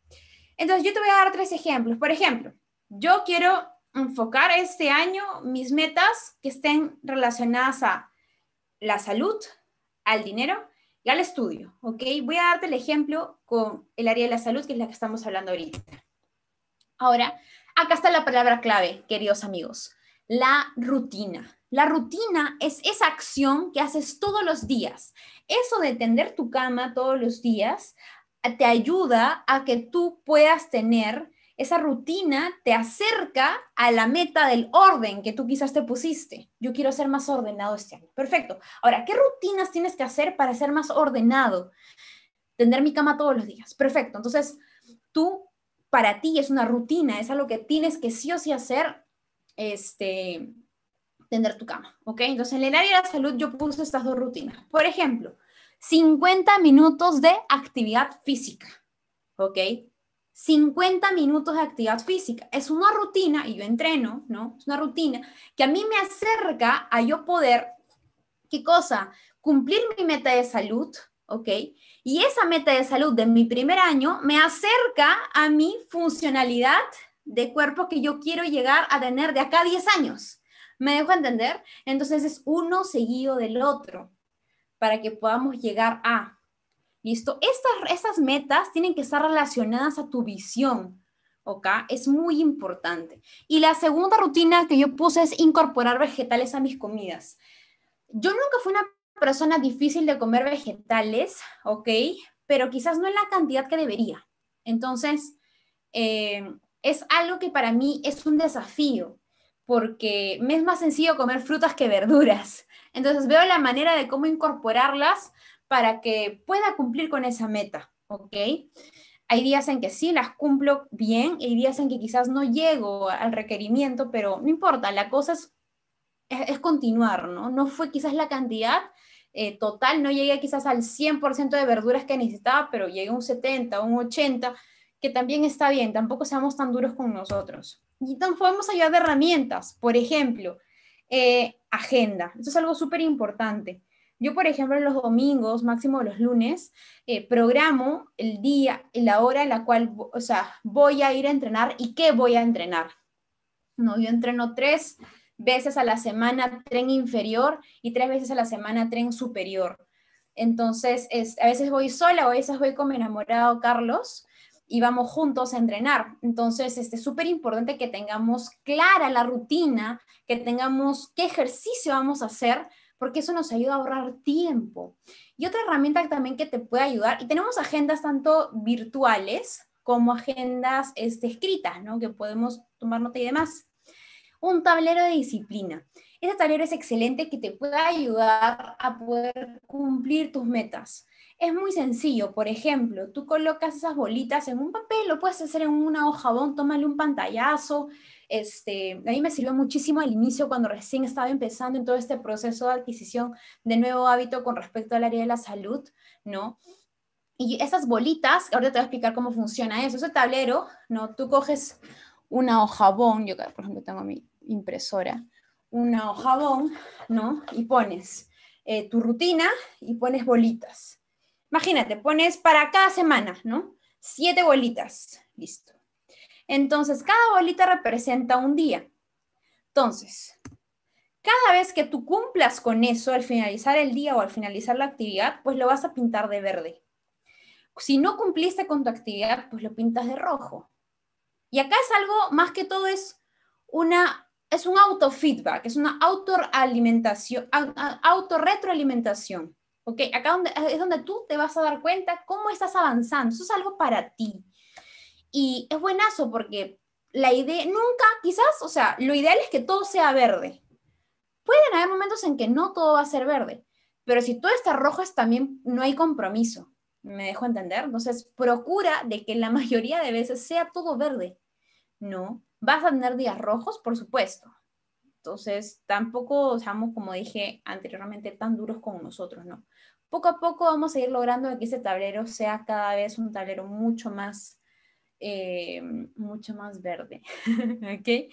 Entonces, yo te voy a dar tres ejemplos. Por ejemplo, yo quiero enfocar este año mis metas que estén relacionadas a la salud, al dinero y al estudio, ¿ok? Voy a darte el ejemplo con el área de la salud, que es la que estamos hablando ahorita. Ahora, acá está la palabra clave, queridos amigos, la rutina. La rutina es esa acción que haces todos los días. Eso de tender tu cama todos los días te ayuda a que tú puedas tener esa rutina te acerca a la meta del orden que tú quizás te pusiste. Yo quiero ser más ordenado este año. Perfecto. Ahora, ¿qué rutinas tienes que hacer para ser más ordenado? Tender mi cama todos los días. Perfecto. Entonces, tú, para ti es una rutina, es algo que tienes que sí o sí hacer, este, tender tu cama. ¿Ok? Entonces, en el área de la salud yo puse estas dos rutinas. Por ejemplo, 50 minutos de actividad física. ¿Ok? 50 minutos de actividad física. Es una rutina, y yo entreno, ¿no? Es una rutina que a mí me acerca a yo poder, ¿qué cosa? Cumplir mi meta de salud, ¿ok? Y esa meta de salud de mi primer año me acerca a mi funcionalidad de cuerpo que yo quiero llegar a tener de acá a 10 años. ¿Me dejo entender? Entonces es uno seguido del otro para que podamos llegar a, ¿Listo? Estas, estas metas tienen que estar relacionadas a tu visión, ¿ok? Es muy importante. Y la segunda rutina que yo puse es incorporar vegetales a mis comidas. Yo nunca fui una persona difícil de comer vegetales, ¿ok? Pero quizás no en la cantidad que debería. Entonces, eh, es algo que para mí es un desafío, porque me es más sencillo comer frutas que verduras. Entonces veo la manera de cómo incorporarlas para que pueda cumplir con esa meta, ¿ok? Hay días en que sí las cumplo bien, hay días en que quizás no llego al requerimiento, pero no importa, la cosa es, es, continuar, ¿no? No fue quizás la cantidad eh, total, no llegué quizás al 100% de verduras que necesitaba, pero llegué a un 70, un 80, que también está bien, tampoco seamos tan duros con nosotros. Y entonces podemos ayudar de herramientas, por ejemplo, eh, agenda. Eso es algo súper importante. Yo, por ejemplo, los domingos, máximo los lunes, eh, programo el día y la hora en la cual, o sea, voy a ir a entrenar y qué voy a entrenar. No, yo entreno tres veces a la semana tren inferior y tres veces a la semana tren superior. Entonces, es, a veces voy sola o a veces voy con mi enamorado Carlos y vamos juntos a entrenar. Entonces, este, es súper importante que tengamos clara la rutina, que tengamos qué ejercicio vamos a hacer porque eso nos ayuda a ahorrar tiempo. Y otra herramienta también que te puede ayudar, y tenemos agendas tanto virtuales como agendas este, escritas, ¿no? Que podemos tomar nota y demás. Un tablero de disciplina. Ese tablero es excelente que te puede ayudar a poder cumplir tus metas. Es muy sencillo, por ejemplo, tú colocas esas bolitas en un papel, lo puedes hacer en una hoja tómale un pantallazo, este, a mí me sirvió muchísimo al inicio cuando recién estaba empezando en todo este proceso de adquisición de nuevo hábito con respecto al área de la salud, ¿no? Y esas bolitas, ahora te voy a explicar cómo funciona eso. Ese tablero, ¿no? Tú coges una hoja bon, yo por ejemplo tengo mi impresora, una hoja bon, ¿no? Y pones eh, tu rutina y pones bolitas. Imagínate, pones para cada semana, ¿no? Siete bolitas, listo. Entonces, cada bolita representa un día. Entonces, cada vez que tú cumplas con eso al finalizar el día o al finalizar la actividad, pues lo vas a pintar de verde. Si no cumpliste con tu actividad, pues lo pintas de rojo. Y acá es algo más que todo es una es un autofeedback, es una autoalimentación, autorretroalimentación. ¿Ok? Acá es donde tú te vas a dar cuenta cómo estás avanzando. Eso es algo para ti. Y es buenazo porque la idea, nunca, quizás, o sea, lo ideal es que todo sea verde. Pueden haber momentos en que no todo va a ser verde, pero si todo está rojo es también no hay compromiso. ¿Me dejo entender? Entonces, procura de que la mayoría de veces sea todo verde. ¿No? ¿Vas a tener días rojos? Por supuesto. Entonces, tampoco seamos, como dije anteriormente, tan duros con nosotros, ¿no? poco a poco vamos a ir logrando que ese tablero sea cada vez un tablero mucho más, eh, mucho más verde. ¿Ok?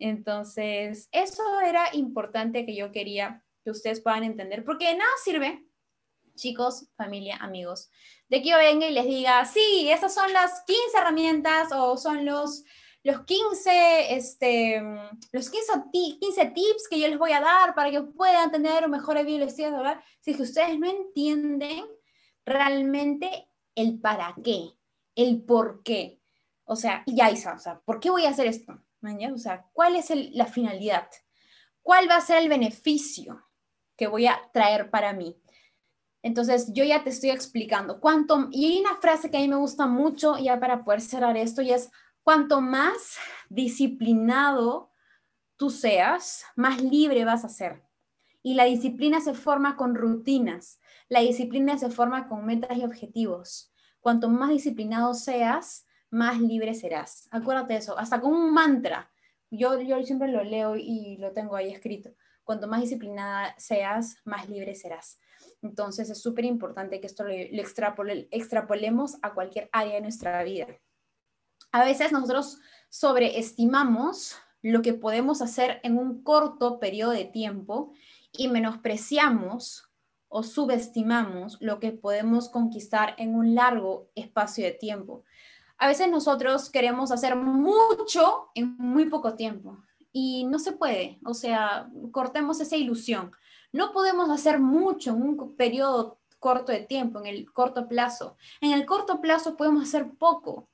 Entonces, eso era importante que yo quería que ustedes puedan entender, porque de nada sirve, chicos, familia, amigos, de que yo venga y les diga, sí, esas son las 15 herramientas o son los los 15, este, los 15, 15, tips que yo les voy a dar para que puedan tener un mejor vida de hogar, si es que ustedes no entienden realmente el para qué, el por qué. O sea, ya Isa, o sea, ¿por qué voy a hacer esto? O sea, ¿cuál es la finalidad? ¿Cuál va a ser el beneficio que voy a traer para mí? Entonces, yo ya te estoy explicando cuánto, y hay una frase que a mí me gusta mucho ya para poder cerrar esto, y es, Cuanto más disciplinado tú seas, más libre vas a ser. Y la disciplina se forma con rutinas. La disciplina se forma con metas y objetivos. Cuanto más disciplinado seas, más libre serás. Acuérdate eso, hasta con un mantra. Yo, yo siempre lo leo y lo tengo ahí escrito. Cuanto más disciplinada seas, más libre serás. Entonces es súper importante que esto lo, lo extrapolemos a cualquier área de nuestra vida a veces nosotros sobreestimamos lo que podemos hacer en un corto periodo de tiempo y menospreciamos o subestimamos lo que podemos conquistar en un largo espacio de tiempo. A veces nosotros queremos hacer mucho en muy poco tiempo y no se puede, o sea, cortemos esa ilusión. No podemos hacer mucho en un periodo corto de tiempo, en el corto plazo. En el corto plazo podemos hacer poco,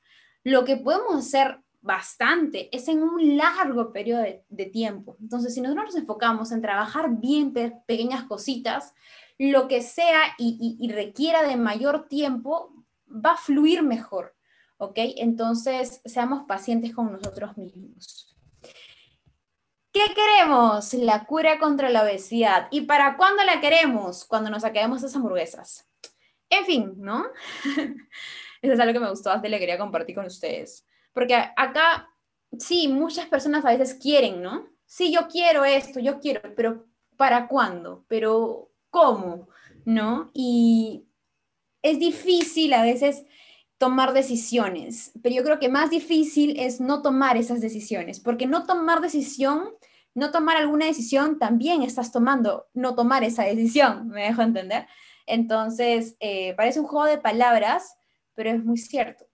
lo que podemos hacer bastante es en un largo periodo de, tiempo. Entonces, si nosotros nos enfocamos en trabajar bien pequeñas cositas, lo que sea y, requiera de mayor tiempo va a fluir mejor. ¿Ok? Entonces, seamos pacientes con nosotros mismos. ¿Qué queremos? La cura contra la obesidad. ¿Y para cuándo la queremos? Cuando nos saquemos esas hamburguesas. En fin, ¿no? Eso es algo que me gustó bastante y le quería compartir con ustedes. Porque acá, sí, muchas personas a veces quieren, ¿no? Sí, yo quiero esto, yo quiero, pero ¿para cuándo? Pero ¿cómo? ¿No? Y es difícil a veces tomar decisiones, pero yo creo que más difícil es no tomar esas decisiones, porque no tomar decisión, no tomar alguna decisión, también estás tomando no tomar esa decisión, me dejo entender. Entonces, eh, parece un juego de palabras, pero es muy cierto.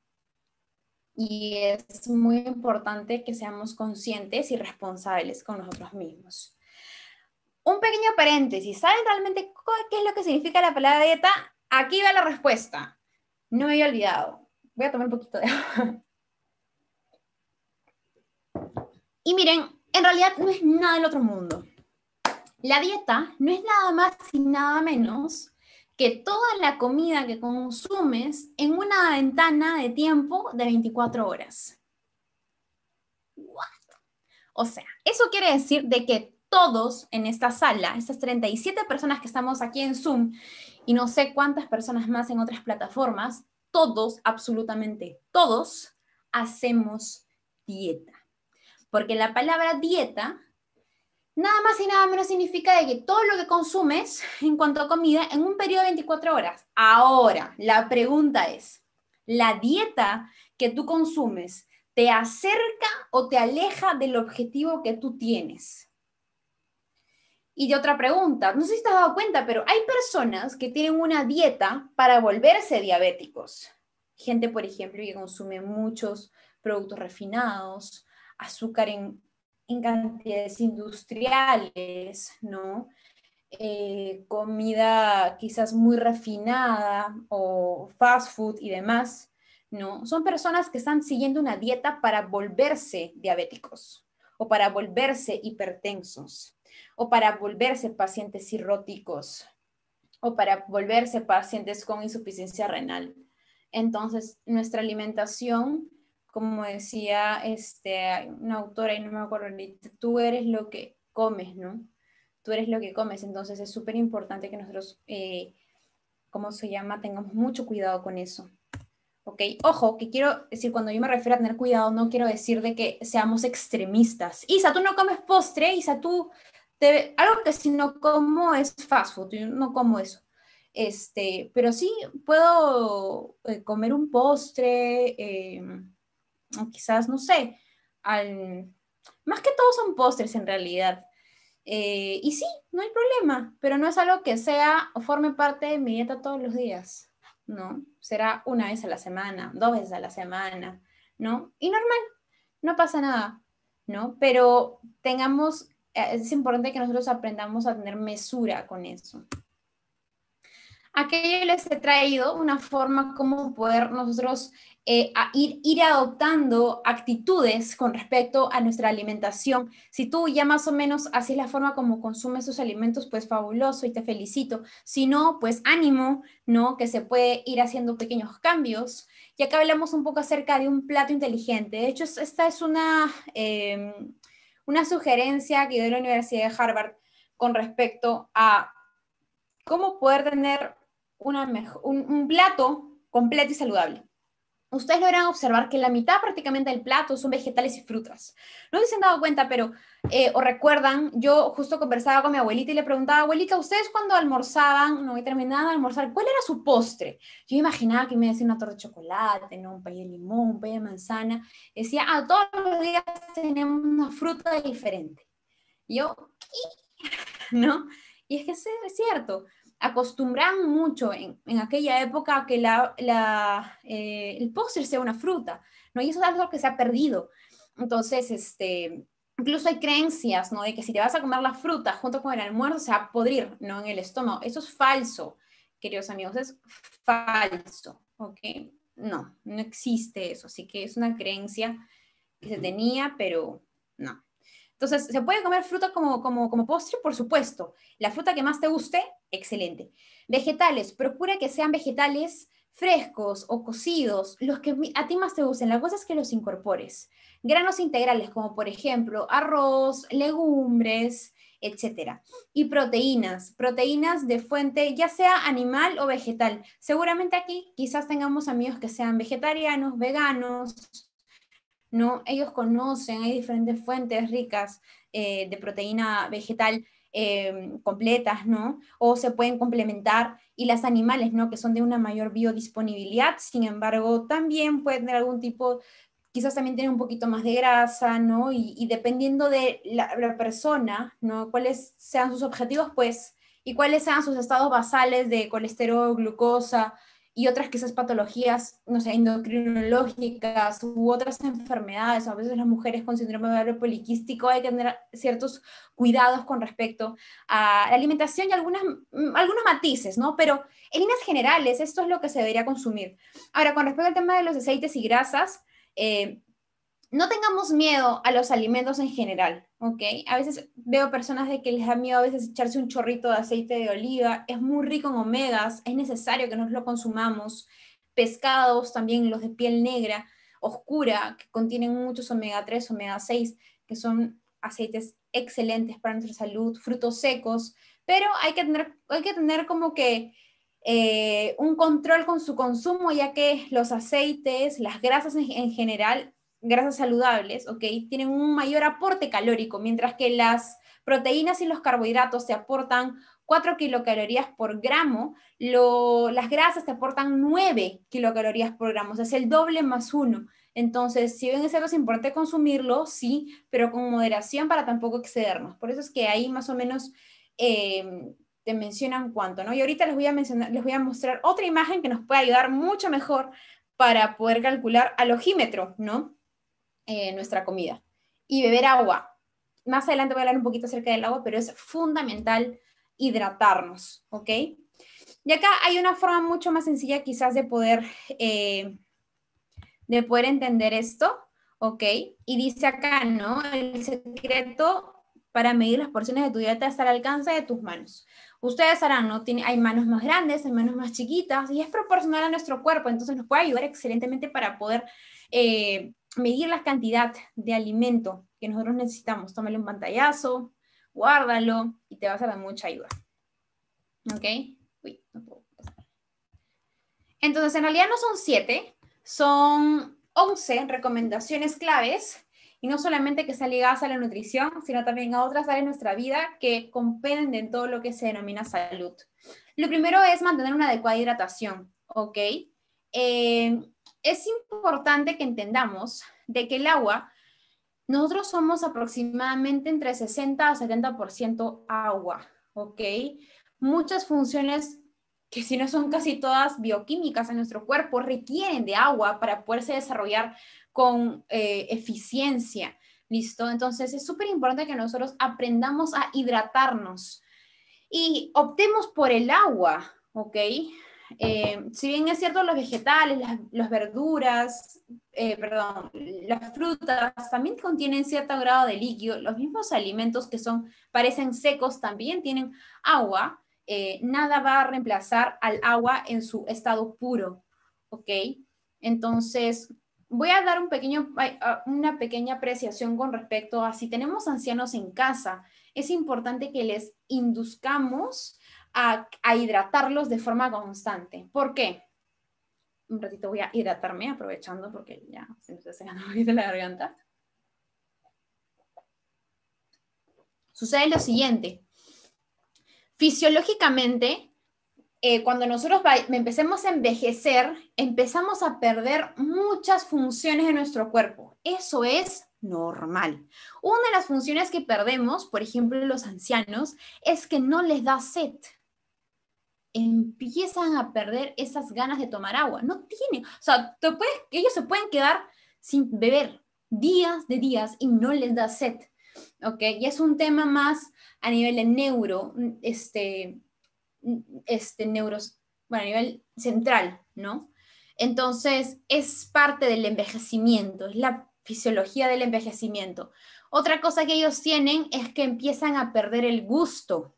Y es muy importante que seamos conscientes y responsables con nosotros mismos. Un pequeño paréntesis, ¿saben realmente qué es lo que significa la palabra dieta? Aquí va la respuesta. No me había olvidado. Voy a tomar un poquito de agua. Y miren, en realidad no es nada del otro mundo. La dieta no es nada más y nada menos que toda la comida que consumes en una ventana de tiempo de 24 horas. O sea, eso quiere decir de que todos en esta sala, estas 37 personas que estamos aquí en Zoom y no sé cuántas personas más en otras plataformas, todos, absolutamente todos, hacemos dieta. Porque la palabra dieta nada más y nada menos significa de que todo lo que consumes en cuanto a comida en un periodo de 24 horas. Ahora, la pregunta es, ¿la dieta que tú consumes te acerca o te aleja del objetivo que tú tienes? Y de otra pregunta, no sé si te has dado cuenta, pero hay personas que tienen una dieta para volverse diabéticos. Gente, por ejemplo, que consume muchos productos refinados, azúcar en cantidades industriales, ¿no? Eh, comida quizás muy refinada o fast food y demás, ¿no? Son personas que están siguiendo una dieta para volverse diabéticos o para volverse hipertensos o para volverse pacientes cirróticos o para volverse pacientes con insuficiencia renal. Entonces, nuestra alimentación como decía este, una autora, y no me acuerdo, tú eres lo que comes, ¿no? Tú eres lo que comes, entonces es súper importante que nosotros, eh, ¿cómo se llama?, tengamos mucho cuidado con eso. ¿Ok? Ojo, que quiero decir, cuando yo me refiero a tener cuidado, no quiero decir de que seamos extremistas. Isa, tú no comes postre, Isa, tú, te... algo que si no como es fast food, yo no como eso. Este, pero sí puedo eh, comer un postre, eh, quizás, no sé, al... más que todo son postres en realidad. Eh, y sí, no hay problema, pero no es algo que sea o forme parte de mi dieta todos los días, ¿no? Será una vez a la semana, dos veces a la semana, ¿no? Y normal, no pasa nada, ¿no? Pero tengamos, es importante que nosotros aprendamos a tener mesura con eso. Aquí les he traído una forma como poder nosotros eh, ir, ir adoptando actitudes con respecto a nuestra alimentación. Si tú ya más o menos así es la forma como consumes tus alimentos, pues fabuloso y te felicito. Si no, pues ánimo, ¿no? Que se puede ir haciendo pequeños cambios. Y acá hablamos un poco acerca de un plato inteligente. De hecho, esta es una, em, una sugerencia que dio la Universidad de Harvard con respecto a cómo poder tener un, plato completo y saludable ustedes logran observar que la mitad prácticamente del plato son vegetales y frutas. No se han dado cuenta, pero, eh, o recuerdan, yo justo conversaba con mi abuelita y le preguntaba, abuelita, ¿ustedes cuando almorzaban, no, y terminaban de almorzar, cuál era su postre? Yo imaginaba que me decía una torta de chocolate, ¿no? un pay de limón, un pay de manzana. Decía, ah, todos los días tenemos una fruta diferente. Y yo, ¿no? Y es que es cierto acostumbraban mucho en, aquella época que la, eh, el postre sea una fruta, ¿no? Y eso es algo que se ha perdido. Entonces, este, incluso hay creencias, ¿no? De que si te vas a comer la fruta junto con el almuerzo se va a podrir, ¿no? En el estómago. Eso es falso, queridos amigos, es falso, ¿ok? No, no existe eso, así que es una creencia que se tenía, pero no. Entonces, ¿se puede comer fruta como, como, como postre? Por supuesto. La fruta que más te guste, excelente. Vegetales, procura que sean vegetales frescos o cocidos, los que a ti más te gusten. La cosa es que los incorpores. Granos integrales, como por ejemplo arroz, legumbres, etc. Y proteínas, proteínas de fuente ya sea animal o vegetal. Seguramente aquí quizás tengamos amigos que sean vegetarianos, veganos, ¿no? Ellos conocen, hay diferentes fuentes ricas eh, de proteína vegetal em, completas, ¿no? O se pueden complementar y las animales, ¿no? Que son de una mayor biodisponibilidad, sin embargo, también pueden tener algún tipo, quizás también tienen un poquito más de grasa, ¿no? Y, dependiendo de la, la, persona, ¿no? Cuáles sean sus objetivos, pues, y cuáles sean sus estados basales de colesterol, glucosa, y otras quizás patologías, no sé, endocrinológicas u otras enfermedades. A veces las mujeres con síndrome de ovario poliquístico hay que tener ciertos cuidados con respecto a la alimentación y algunas, mm, algunos matices, ¿no? Pero en líneas generales, esto es lo que se debería consumir. Ahora, con respecto al tema de los aceites y grasas, eh, no tengamos miedo a los alimentos en general, ¿ok? A veces veo personas de que les da miedo a veces echarse un chorrito de aceite de oliva, es muy rico en omegas, es necesario que nos lo consumamos. Pescados, también los de piel negra, oscura, que contienen muchos omega 3, omega 6, que son aceites excelentes para nuestra salud, frutos secos, pero hay que tener, hay que tener como que eh, un control con su consumo, ya que los aceites, las grasas en general, grasas saludables, ¿ok? Tienen un mayor aporte calórico, mientras que las proteínas y los carbohidratos te aportan 4 kilocalorías por gramo, las grasas te aportan 9 kilocalorías por gramo, o sea, es el doble más uno. Entonces, si bien es algo es importante consumirlo, sí, pero con moderación para tampoco excedernos. Por eso es que ahí más o menos em, te mencionan cuánto, ¿no? Y ahorita les voy a mencionar, les voy a mostrar otra imagen que nos puede ayudar mucho mejor para poder calcular al ojímetro, ¿no? Eh, nuestra comida. Y beber agua. Más adelante voy a hablar un poquito acerca del agua, pero es fundamental hidratarnos, ¿ok? Y acá hay una forma mucho más sencilla quizás de poder, eh, de poder entender esto, ¿ok? Y dice acá, ¿no? El secreto para medir las porciones de tu dieta está al alcance de tus manos. Ustedes harán, ¿no? Tiene, hay manos más grandes, hay manos más chiquitas, y es proporcional a nuestro cuerpo, entonces nos puede ayudar excelentemente para poder eh, medir la cantidad de alimento que nosotros necesitamos. Tómale un pantallazo, guárdalo y te vas a dar mucha ayuda. ¿Ok? Uy, no puedo Entonces, en realidad no son siete, son once recomendaciones claves y no solamente que sea ligadas a la nutrición, sino también a otras áreas de nuestra vida que compenden todo lo que se denomina salud. Lo primero es mantener una adecuada hidratación, ¿ok? Eh, es importante que entendamos de que el agua, nosotros somos aproximadamente entre 60 a 70% agua, ¿ok? Muchas funciones que si no son casi todas bioquímicas en nuestro cuerpo, requieren de agua para poderse desarrollar con eh, eficiencia. ¿Listo? Entonces es súper importante que nosotros aprendamos a hidratarnos y optemos por el agua, ¿ok? Eh, si bien es cierto, los vegetales, las, verduras, eh, perdón, las frutas también contienen cierto grado de líquido, los mismos alimentos que son, parecen secos también tienen agua, eh, nada va a reemplazar al agua en su estado puro, ¿ok? Entonces, voy a dar un pequeño, una pequeña apreciación con respecto a si tenemos ancianos en casa, es importante que les induzcamos a, hidratarlos de forma constante. ¿Por qué? Un ratito voy a hidratarme, aprovechando porque ya se me está secando un la garganta. Sucede lo siguiente. Fisiológicamente, eh, cuando nosotros empecemos a envejecer, empezamos a perder muchas funciones de nuestro cuerpo. Eso es normal. Una de las funciones que perdemos, por ejemplo, los ancianos, es que no les da sed empiezan a perder esas ganas de tomar agua. No tienen, o sea, ellos se pueden quedar sin beber días de días y no les da sed. ¿Ok? Y es un tema más a nivel de neuro, este, este neuros, bueno, a nivel central, ¿no? Entonces, es parte del envejecimiento, es la fisiología del envejecimiento. Otra cosa que ellos tienen es que empiezan a perder el gusto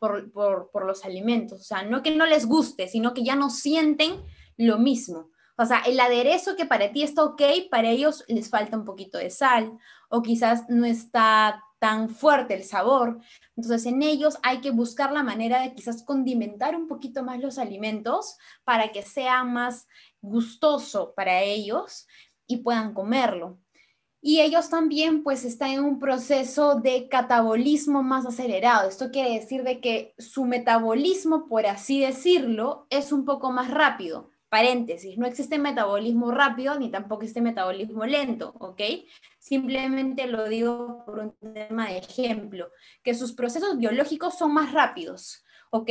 por, los alimentos. O sea, no que no les guste, sino que ya no sienten lo mismo. O sea, el aderezo que para ti está ok, para ellos les falta un poquito de sal o quizás no está tan fuerte el sabor. Entonces, en ellos hay que buscar la manera de quizás condimentar un poquito más los alimentos para que sea más gustoso para ellos y puedan comerlo y ellos también pues están en un proceso de catabolismo más acelerado. Esto quiere decir de que su metabolismo, por así decirlo, es un poco más rápido. Paréntesis, no existe metabolismo rápido ni tampoco existe metabolismo lento, ¿ok? Simplemente lo digo por un tema de ejemplo, que sus procesos biológicos son más rápidos, ¿ok?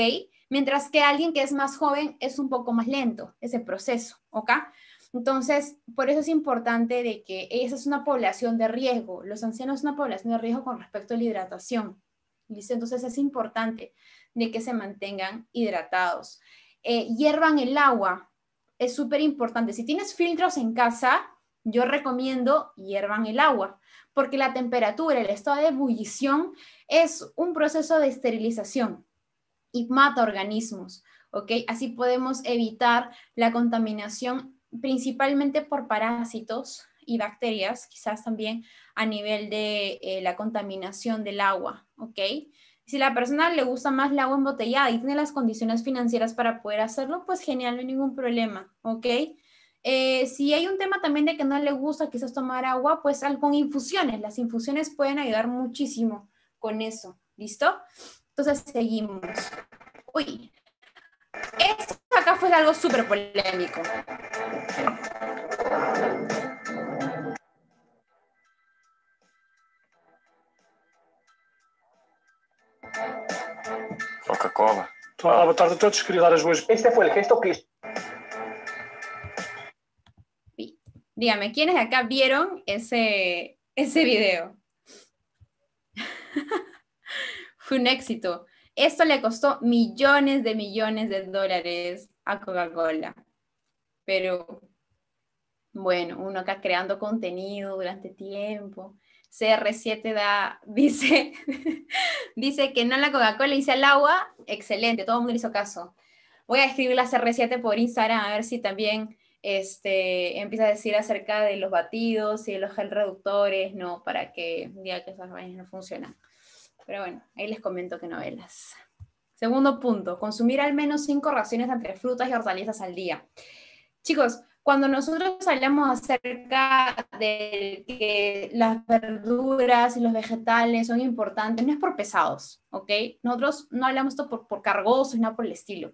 Mientras que alguien que es más joven es un poco más lento ese proceso, ¿ok? Entonces, por eso es importante de que esa es una población de riesgo. Los ancianos son una población de riesgo con respecto a la hidratación. ¿Listo? Entonces es importante de que se mantengan hidratados. Eh, hiervan el agua. Es súper importante. Si tienes filtros en casa, yo recomiendo hiervan el agua, porque la temperatura, el estado de ebullición es un proceso de esterilización y mata organismos. ¿ok? Así podemos evitar la contaminación principalmente por parásitos y bacterias, quizás también a nivel de eh, la contaminación del agua, ¿ok? Si la persona le gusta más el agua embotellada y tiene las condiciones financieras para poder hacerlo, pues genial, no hay ningún problema, ¿ok? Eh, si hay un tema también de que no le gusta quizás tomar agua, pues con infusiones. Las infusiones pueden ayudar muchísimo con eso. ¿Listo? Entonces seguimos. Uy, esto acá fue algo súper polémico. Coca-Cola. Olá, boa tarde a todos. Queria dar as boas. Este fue el gesto que Dígame, ¿quiénes de acá vieron ese, ese video? Fue un éxito. Esto le costó millones de millones de dólares a Coca-Cola. Pero bueno, uno acá creando contenido durante tiempo. CR7 da, dice, dice que no la Coca-Cola, dice al agua, excelente, todo el mundo hizo caso. Voy a escribir la CR7 por Instagram a ver si también este, empieza a decir acerca de los batidos y de los gel reductores, no, para que diga que esas vainas no funcionan. Pero bueno, ahí les comento qué novelas. Segundo punto, consumir al menos cinco raciones entre frutas y hortalizas al día. Chicos, cuando nosotros hablamos acerca de que las verduras y los vegetales son importantes, no es por pesados, ¿ok? Nosotros no hablamos esto por, por cargosos, no por el estilo.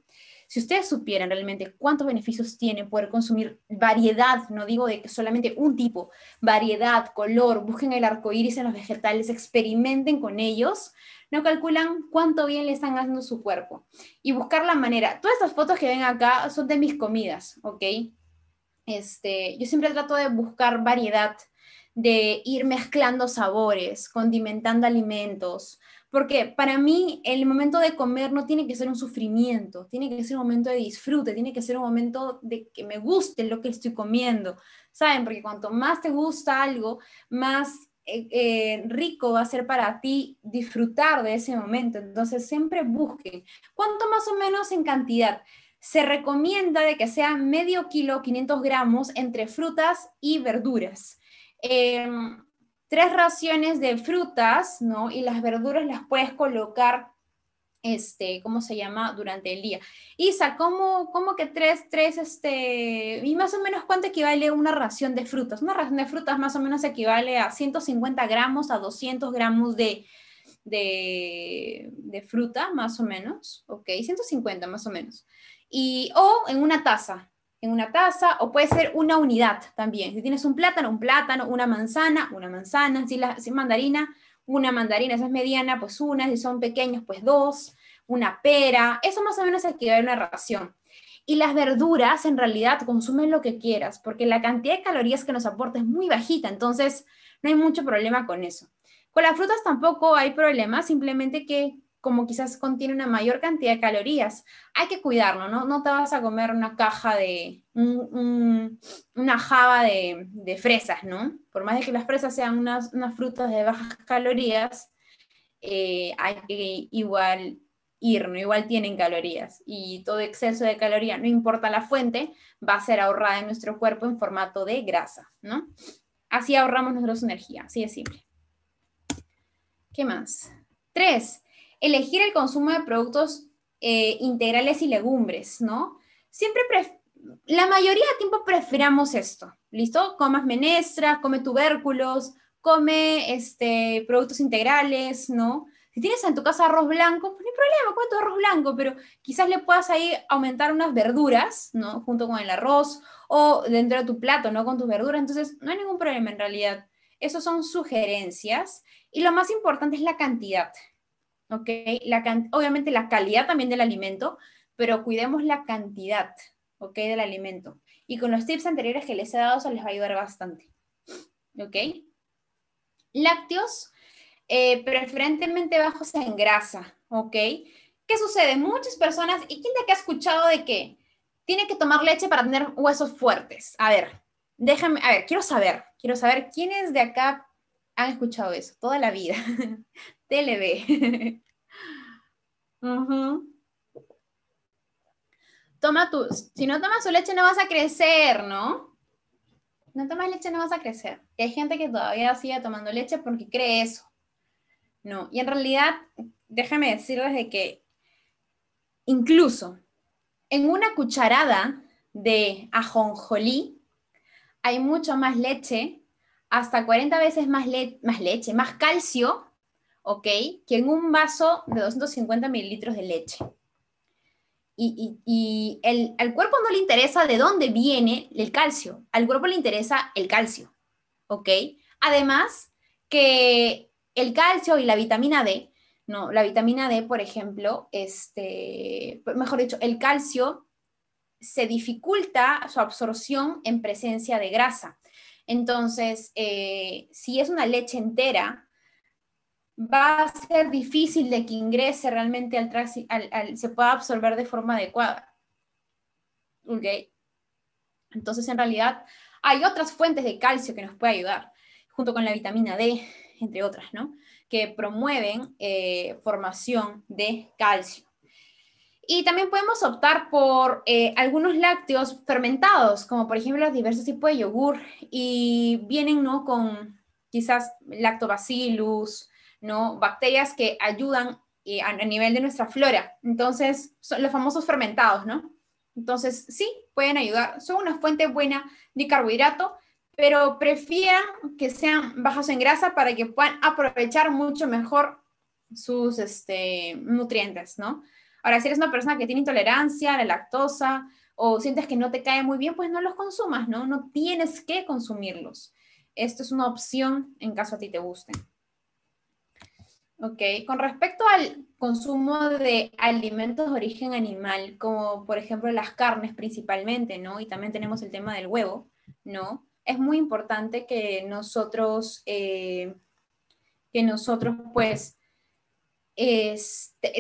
Si ustedes supieran realmente cuántos beneficios tiene poder consumir variedad, no digo de que solamente un tipo, variedad, color, busquen el arco iris en los vegetales, experimenten con ellos, no calculan cuánto bien le están haciendo su cuerpo. Y buscar la manera. Todas estas fotos que ven acá son de mis comidas, ¿ok? Este, yo siempre trato de buscar variedad, de ir mezclando sabores, condimentando alimentos, porque para mí el momento de comer no tiene que ser un sufrimiento, tiene que ser un momento de disfrute, tiene que ser un momento de que me guste lo que estoy comiendo, ¿saben? Porque cuanto más te gusta algo, más eh, eh, rico va a ser para ti disfrutar de ese momento. Entonces siempre busquen, ¿cuánto más o menos en cantidad? se recomienda de que sea medio kilo, 500 gramos, entre frutas y verduras. Em, tres raciones de frutas, ¿no? Y las verduras las puedes colocar, este, ¿cómo se llama? Durante el día. Isa, ¿cómo, cómo que tres, tres, este, y más o menos cuánto equivale una ración de frutas? Una ración de frutas más o menos equivale a 150 gramos a 200 gramos de, de, de fruta, más o menos, ¿ok? 150 más o menos y, o en una taza, en una taza, o puede ser una unidad también. Si tienes un plátano, un plátano, una manzana, una manzana, si, la, si mandarina, una mandarina, esa es mediana, pues una, si son pequeños, pues dos, una pera, eso más o menos equivale a una ración. Y las verduras en realidad consumen lo que quieras, porque la cantidad de calorías que nos aporta es muy bajita, entonces no hay mucho problema con eso. Con las frutas tampoco hay problema, simplemente que como quizás contiene una mayor cantidad de calorías, hay que cuidarlo, ¿no? No te vas a comer una caja de, una java de, fresas, ¿no? Por más de que las fresas sean unas, frutas de bajas calorías, eh, hay que igual ir, ¿no? Igual tienen calorías y todo exceso de calorías, no importa la fuente, va a ser ahorrada en nuestro cuerpo en formato de grasa, ¿no? Así ahorramos nuestra energía, así de simple. ¿Qué más? Tres, elegir el consumo de productos eh, integrales y legumbres, ¿no? Siempre, la mayoría de tiempo preferamos esto, ¿listo? Comas menestras, come tubérculos, come este, productos integrales, ¿no? Si tienes en tu casa arroz blanco, pues no hay problema, come tu arroz blanco, pero quizás le puedas ahí aumentar unas verduras, ¿no? Junto con el arroz o dentro de tu plato, ¿no? Con tus verduras, entonces no hay ningún problema en realidad. Esos son sugerencias y lo más importante es la cantidad. ¿Ok? La, obviamente la calidad también del alimento, pero cuidemos la cantidad, ¿ok? Del alimento. Y con los tips anteriores que les he dado, eso les va a ayudar bastante, ¿ok? Lácteos, eh, preferentemente bajos en grasa, ¿ok? ¿Qué sucede? Muchas personas, ¿y quién de acá ha escuchado de que tiene que tomar leche para tener huesos fuertes? A ver, déjame, a ver, quiero saber, quiero saber quiénes de acá han escuchado eso toda la vida. TLB. Toma tu, si no tomas su leche no vas a crecer, ¿no? No tomas leche no vas a crecer. hay gente que todavía sigue tomando leche porque cree eso. No, y en realidad, déjame decirles de que incluso en una cucharada de ajonjolí hay mucho más leche, hasta 40 veces más, más leche, más calcio ¿ok? Que en un vaso de 250 mililitros de leche. Y, el, al cuerpo no le interesa de dónde viene el calcio, al cuerpo le interesa el calcio, ¿ok? Además que el calcio y la vitamina D, no, la vitamina D, por ejemplo, este, mejor dicho, el calcio se dificulta su absorción en presencia de grasa. Entonces, eh, si es una leche entera, va a ser difícil de que ingrese realmente al, al, se pueda absorber de forma adecuada. Entonces, en realidad, hay otras fuentes de calcio que nos pueden ayudar, junto con la vitamina D, entre otras, ¿no? Que promueven eh, formación de calcio. Y también podemos optar por eh, algunos lácteos fermentados, como por ejemplo los diversos tipos de yogur, y vienen, ¿no? Con quizás lactobacillus, ¿no? Bacterias que ayudan eh, a, nivel de nuestra flora. Entonces, son los famosos fermentados, ¿no? Entonces, sí, pueden ayudar. Son una fuente buena de carbohidrato, pero prefieran que sean bajos en grasa para que puedan aprovechar mucho mejor sus este, nutrientes, ¿no? Ahora, si eres una persona que tiene intolerancia a la lactosa o sientes que no te cae muy bien, pues no los consumas, ¿no? No tienes que consumirlos. Esto es una opción en caso a ti te gusten. Ok, con respecto al consumo de alimentos de origen animal, como por ejemplo las carnes principalmente, ¿no? Y también tenemos el tema del huevo, ¿no? Es muy importante que nosotros, eh, que nosotros pues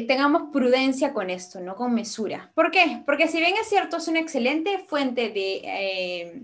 tengamos prudencia con esto, ¿no? Con mesura. ¿Por qué? Porque si bien es cierto, es una excelente fuente de, eh,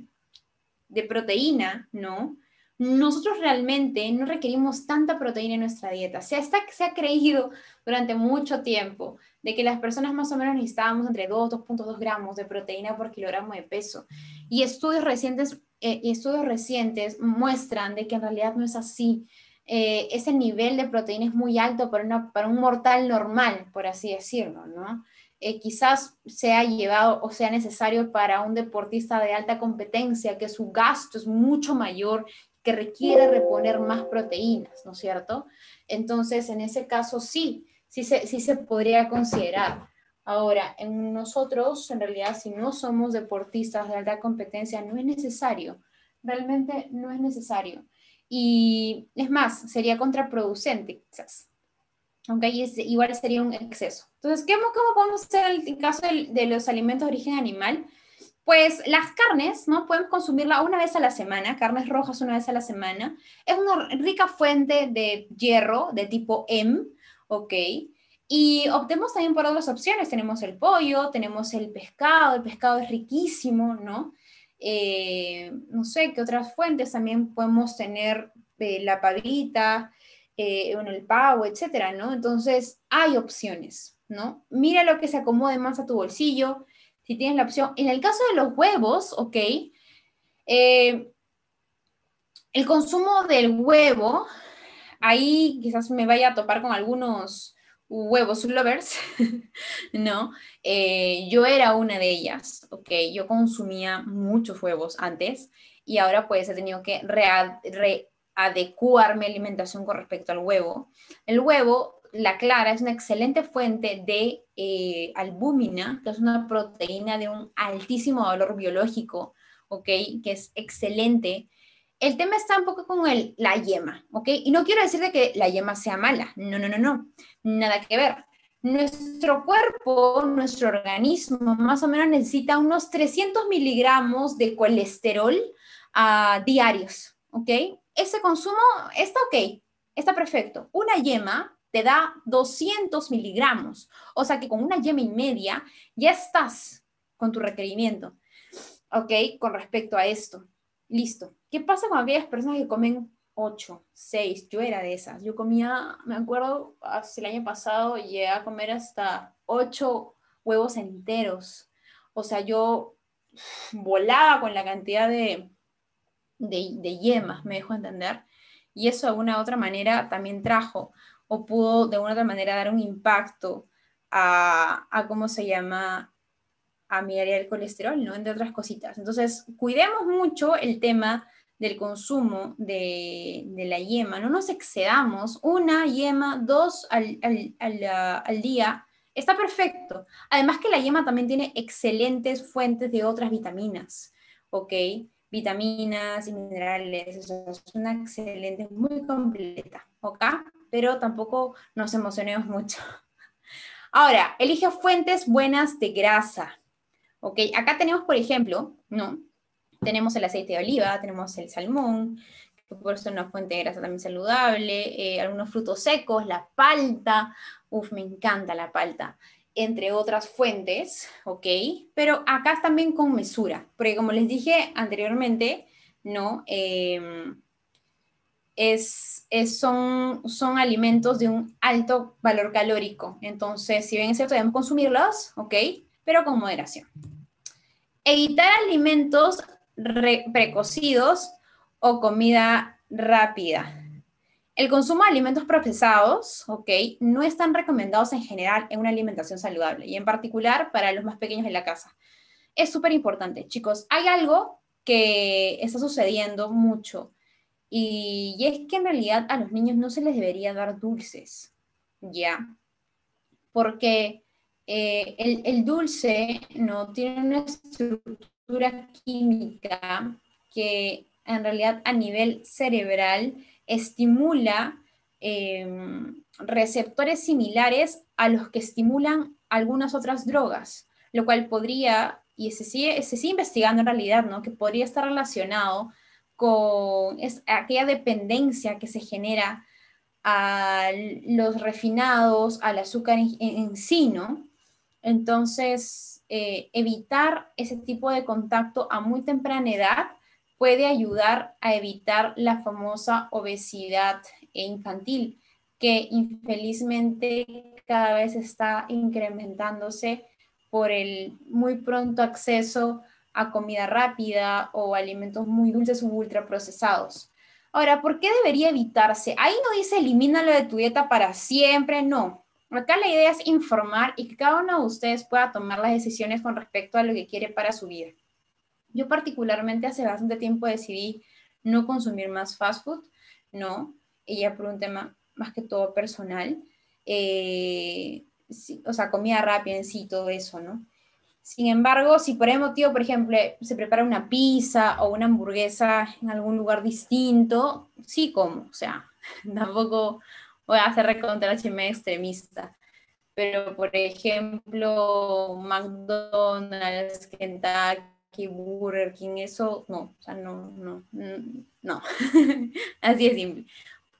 de proteína, ¿no? Nosotros realmente no requerimos tanta proteína en nuestra dieta. Se, está, se ha creído durante mucho tiempo de que las personas más o menos necesitábamos entre 2, 2.2 gramos de proteína por kilogramo de peso. Y estudios recientes, eh, estudios recientes muestran de que en realidad no es así. Eh, ese nivel de proteína es muy alto para, una, para un mortal normal, por así decirlo, ¿no? Eh, quizás sea llevado o sea necesario para un deportista de alta competencia, que su gasto es mucho mayor que requiere reponer más proteínas, ¿no es cierto? Entonces, en ese caso sí, sí se, sí se podría considerar. Ahora, en nosotros, en realidad, si no somos deportistas de alta competencia, no es necesario. Realmente no es necesario. Y es más, sería contraproducente, quizás. Aunque ahí igual sería un exceso. Entonces, ¿cómo, cómo podemos hacer en el caso de, de los alimentos de origen animal? Pues las carnes, ¿no? Podemos consumirla una vez a la semana, carnes rojas una vez a la semana. Es una rica fuente de hierro de tipo M, ¿ok? Y optemos también por otras opciones. Tenemos el pollo, tenemos el pescado, el pescado es riquísimo, ¿no? Eh, no sé qué otras fuentes también podemos tener, eh, la pavita, eh, el pavo, etcétera, ¿no? Entonces, hay opciones, ¿no? Mira lo que se acomode más a tu bolsillo, si tienes la opción. En el caso de los huevos, ok, eh, el consumo del huevo, ahí quizás me vaya a topar con algunos huevos lovers, ¿no? Eh, yo era una de ellas, ok, yo consumía muchos huevos antes y ahora pues he tenido que readecuar mi alimentación con respecto al huevo. El huevo la clara es una excelente fuente de eh, albúmina, que es una proteína de un altísimo valor biológico, ¿ok? Que es excelente. El tema está un poco con el, la yema, ¿ok? Y no quiero decir de que la yema sea mala, no, no, no, no, nada que ver. Nuestro cuerpo, nuestro organismo, más o menos necesita unos 300 miligramos de colesterol uh, diarios, ¿ok? Ese consumo está ok, está perfecto. Una yema te da 200 miligramos. O sea que con una yema y media ya estás con tu requerimiento. ¿Ok? Con respecto a esto. Listo. ¿Qué pasa con aquellas personas que comen 8, 6? Yo era de esas. Yo comía, me acuerdo, hace el año pasado llegué a comer hasta 8 huevos enteros. O sea, yo volaba con la cantidad de, de, de yemas, me dejo entender. Y eso de alguna u otra manera también trajo o pudo de una otra manera dar un impacto a, a cómo se llama, a mi área del colesterol, ¿no? Entre otras cositas. Entonces, cuidemos mucho el tema del consumo de, de, la yema, no nos excedamos, una yema, dos al, al, al, día, está perfecto. Además que la yema también tiene excelentes fuentes de otras vitaminas, ¿ok? Vitaminas y minerales, es una excelente, muy completa, ¿ok? Pero tampoco nos emocionemos mucho. Ahora, elige fuentes buenas de grasa. ¿Ok? Acá tenemos, por ejemplo, ¿no? Tenemos el aceite de oliva, tenemos el salmón, que por eso es una fuente de grasa también saludable, eh, algunos frutos secos, la palta, uf, me encanta la palta, entre otras fuentes, ¿ok? Pero acá también con mesura, porque como les dije anteriormente, ¿no? Eh, es, son, son alimentos de un alto valor calórico. Entonces, si bien es cierto, debemos consumirlos, ¿ok? Pero con moderación. Evitar alimentos precocidos o comida rápida. El consumo de alimentos procesados, ¿ok? No están recomendados en general en una alimentación saludable y en particular para los más pequeños de la casa. es súper importante. Chicos, hay algo que está sucediendo mucho y, es que en realidad a los niños no se les debería dar dulces, ¿ya? Porque eh, el, el, dulce no tiene una estructura química que en realidad a nivel cerebral estimula em, receptores similares a los que estimulan algunas otras drogas, lo cual podría, y se sigue, se sigue investigando en realidad, ¿no? que podría estar relacionado con aquella dependencia que se genera a los refinados, al azúcar en, sí, ¿no? Entonces, eh, evitar ese tipo de contacto a muy temprana edad puede ayudar a evitar la famosa obesidad infantil, que infelizmente cada vez está incrementándose por el muy pronto acceso a comida rápida o alimentos muy dulces o ultraprocesados. Ahora, ¿por qué debería evitarse? Ahí no dice elimínalo de tu dieta para siempre, no. Acá la idea es informar y que cada uno de ustedes pueda tomar las decisiones con respecto a lo que quiere para su vida. Yo particularmente hace bastante tiempo decidí no consumir más fast food, no, y ya por un tema más que todo personal, eh, o sea, comida rápida en sí, todo eso, ¿no? Sin embargo, si por el motivo, por ejemplo, se prepara una pizza o una hamburguesa en algún lugar distinto, sí como, o sea, tampoco voy a hacer recontra extremista. Pero, por ejemplo, McDonald's, Kentucky, Burger King, eso no, o sea, no, no, no. Así es simple.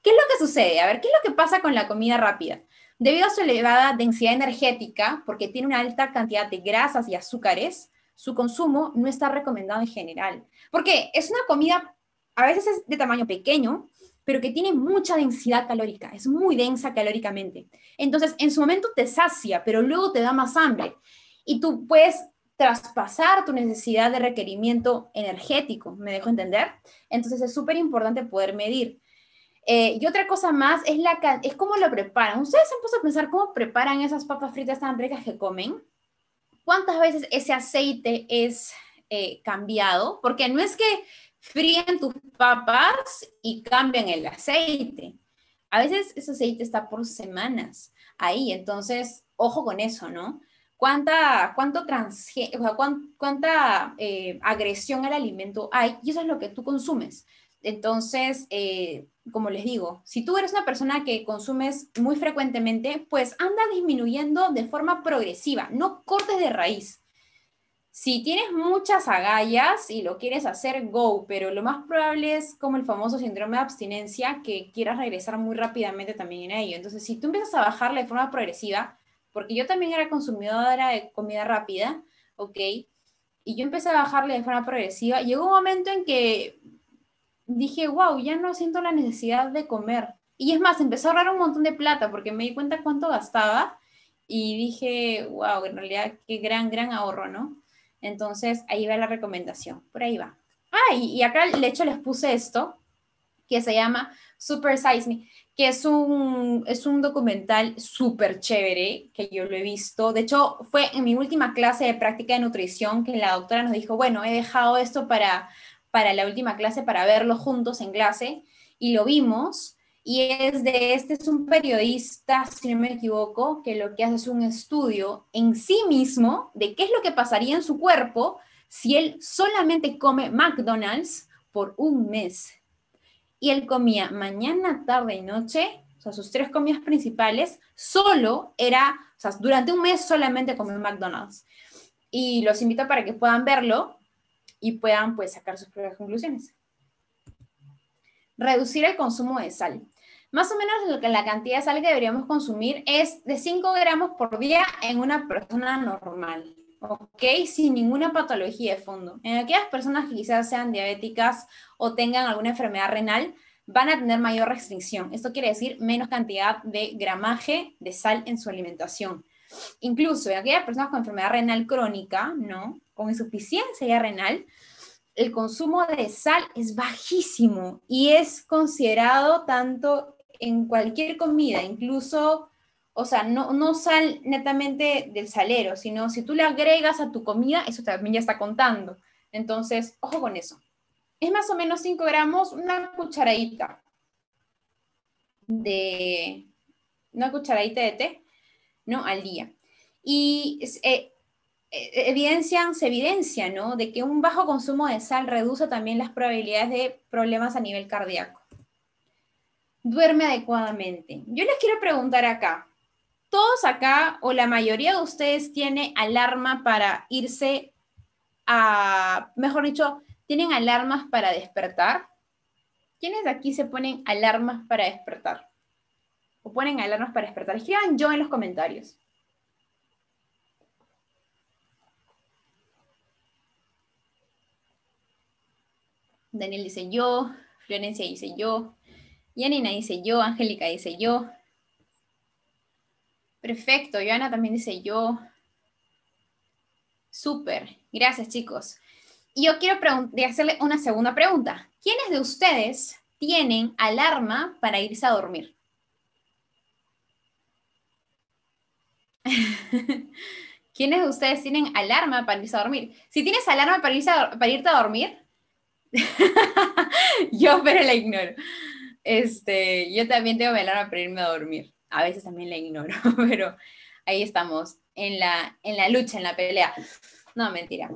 ¿Qué es lo que sucede? A ver, ¿qué es lo que pasa con la comida rápida? Debido a su elevada densidad energética, porque tiene una alta cantidad de grasas y azúcares, su consumo no está recomendado en general. Porque es una comida, a veces es de tamaño pequeño, pero que tiene mucha densidad calórica, es muy densa calóricamente. Entonces, en su momento te sacia, pero luego te da más hambre. Y tú puedes traspasar tu necesidad de requerimiento energético, ¿me dejo entender? Entonces, es súper importante poder medir. Eh, y otra cosa más es, la, es cómo lo preparan. ¿Ustedes se han puesto a pensar cómo preparan esas papas fritas tan ricas que comen? ¿Cuántas veces ese aceite es eh, cambiado? Porque no es que fríen tus papas y cambian el aceite. A veces ese aceite está por semanas ahí, entonces, ojo con eso, ¿no? ¿Cuánta, cuánto trans, cuánta eh, agresión al alimento hay? Y eso es lo que tú consumes. Entonces, eh, como les digo, si tú eres una persona que consumes muy frecuentemente, pues anda disminuyendo de forma progresiva, no cortes de raíz. Si tienes muchas agallas y lo quieres hacer, go, pero lo más probable es como el famoso síndrome de abstinencia, que quieras regresar muy rápidamente también en ello. Entonces, si tú empiezas a bajarle de forma progresiva, porque yo también era consumidora de comida rápida, ¿ok? Y yo empecé a bajarle de forma progresiva, llegó un momento en que dije, wow, ya no siento la necesidad de comer. Y es más, empecé a ahorrar un montón de plata porque me di cuenta cuánto gastaba y dije, wow, en realidad qué gran, gran ahorro, ¿no? Entonces ahí va la recomendación, por ahí va. Ah, y, acá de hecho les puse esto, que se llama Super Size Me, que es un, es un documental súper chévere, que yo lo he visto. De hecho, fue en mi última clase de práctica de nutrición que la doctora nos dijo, bueno, he dejado esto para para la última clase para verlo juntos en clase y lo vimos. Y es de este, es un periodista, si no me equivoco, que lo que hace es un estudio en sí mismo de qué es lo que pasaría en su cuerpo si él solamente come McDonald's por un mes. Y él comía mañana, tarde y noche, o sea, sus tres comidas principales, solo era, o sea, durante un mes solamente comió McDonald's. Y los invito para que puedan verlo y puedan pues sacar sus propias conclusiones. Reducir el consumo de sal. Más o menos lo que la cantidad de sal que deberíamos consumir es de 5 gramos por día en una persona normal, ¿ok? Sin ninguna patología de fondo. En aquellas personas que quizás sean diabéticas o tengan alguna enfermedad renal, van a tener mayor restricción. Esto quiere decir menos cantidad de gramaje de sal en su alimentación. Incluso en aquellas personas con enfermedad renal crónica, ¿no? Con insuficiencia renal, el consumo de sal es bajísimo y es considerado tanto en cualquier comida, incluso o sea, no, no sal netamente del salero, sino si tú le agregas a tu comida, eso también ya está contando. Entonces, ojo con eso. Es más o menos 5 gramos, una cucharadita de, una cucharadita de té, ¿no? Al día. Y eh, evidencian, se evidencia, ¿no? De que un bajo consumo de sal reduce también las probabilidades de problemas a nivel cardíaco. Duerme adecuadamente. Yo les quiero preguntar acá, todos acá o la mayoría de ustedes tiene alarma para irse a, mejor dicho, tienen alarmas para despertar. ¿Quiénes de aquí se ponen alarmas para despertar? ¿O ponen alarmas para despertar? Escriban yo en los comentarios. Daniel dice yo, Florencia dice yo, Yanina dice yo, Angélica dice yo, Perfecto, Joana también dice yo. Súper, gracias chicos. Y yo quiero hacerle una segunda pregunta. ¿Quiénes de ustedes tienen alarma para irse a dormir? ¿Quiénes de ustedes tienen alarma para irse a dormir? Si tienes alarma para, irse para irte a dormir, yo pero la ignoro. Este, yo también tengo mi para irme a dormir a veces también la ignoro, pero ahí estamos, en la, en la lucha, en la pelea. No, mentira.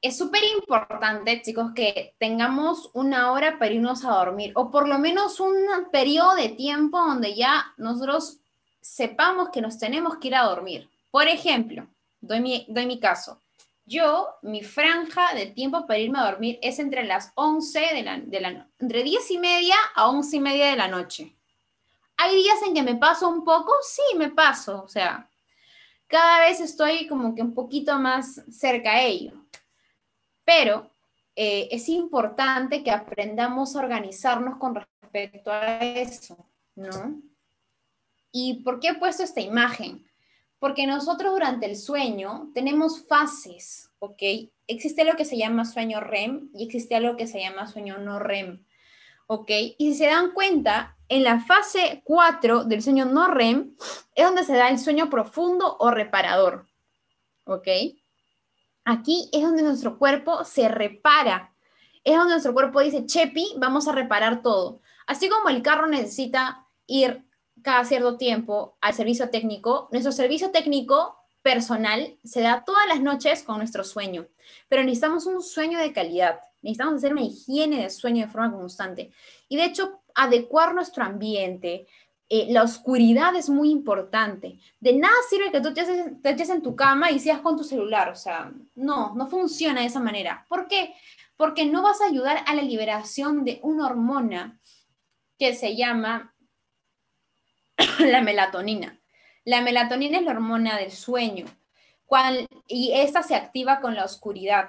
Es súper importante, chicos, que tengamos una hora para irnos a dormir, o por lo menos un periodo de tiempo donde ya nosotros sepamos que nos tenemos que ir a dormir. Por ejemplo, doy mi, doy mi caso. Yo, mi franja de tiempo para irme a dormir es entre las 11 de la, entre 10 y media a 11 y media de la noche. ¿Hay días en que me paso un poco? Sí, me paso. O sea, cada vez estoy como que un poquito más cerca a ello. Pero eh, es importante que aprendamos a organizarnos con respecto a eso, ¿no? ¿Y por qué he puesto esta imagen? Porque nosotros durante el sueño tenemos fases, ¿ok? Existe lo que se llama sueño REM y existe algo que se llama sueño no REM, ¿ok? Y si se dan cuenta, en la fase 4 del sueño no REM es donde se da el sueño profundo o reparador. ¿Ok? Aquí es donde nuestro cuerpo se repara. Es donde nuestro cuerpo dice, Chepi, vamos a reparar todo. Así como el carro necesita ir cada cierto tiempo al servicio técnico, nuestro servicio técnico personal se da todas las noches con nuestro sueño. Pero necesitamos un sueño de calidad. Necesitamos hacer una higiene de sueño de forma constante. Y de hecho, adecuar nuestro ambiente. Eh, la oscuridad es muy importante. De nada sirve que tú te, eches en tu cama y seas con tu celular. O sea, no, no funciona de esa manera. ¿Por qué? Porque no vas a ayudar a la liberación de una hormona que se llama la melatonina. La melatonina es la hormona del sueño y esta se activa con la oscuridad.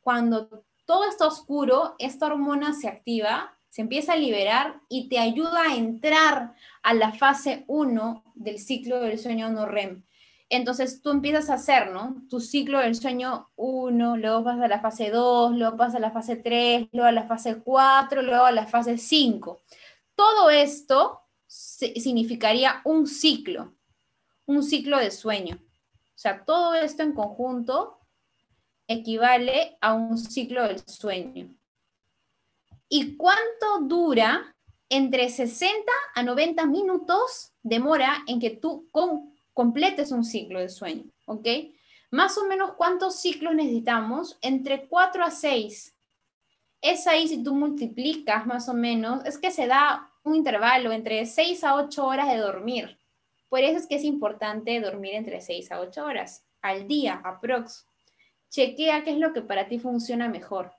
Cuando todo está oscuro, esta hormona se activa se empieza a liberar y te ayuda a entrar a la fase 1 del ciclo del sueño no REM. Entonces tú empiezas a hacer, ¿no? Tu ciclo del sueño 1, luego vas a la fase 2, luego vas a la fase 3, luego a la fase 4, luego a la fase 5. Todo esto significaría un ciclo, un ciclo de sueño. O sea, todo esto en conjunto equivale a un ciclo del sueño. ¿Y cuánto dura? Entre 60 a 90 minutos demora en que tú completes un ciclo de sueño, ¿ok? Más o menos cuántos ciclos necesitamos? Entre 4 a 6. Es ahí si tú multiplicas más o menos, es que se da un intervalo entre 6 a 8 horas de dormir. Por eso es que es importante dormir entre 6 a 8 horas al día, aprox. Chequea qué es lo que para ti funciona mejor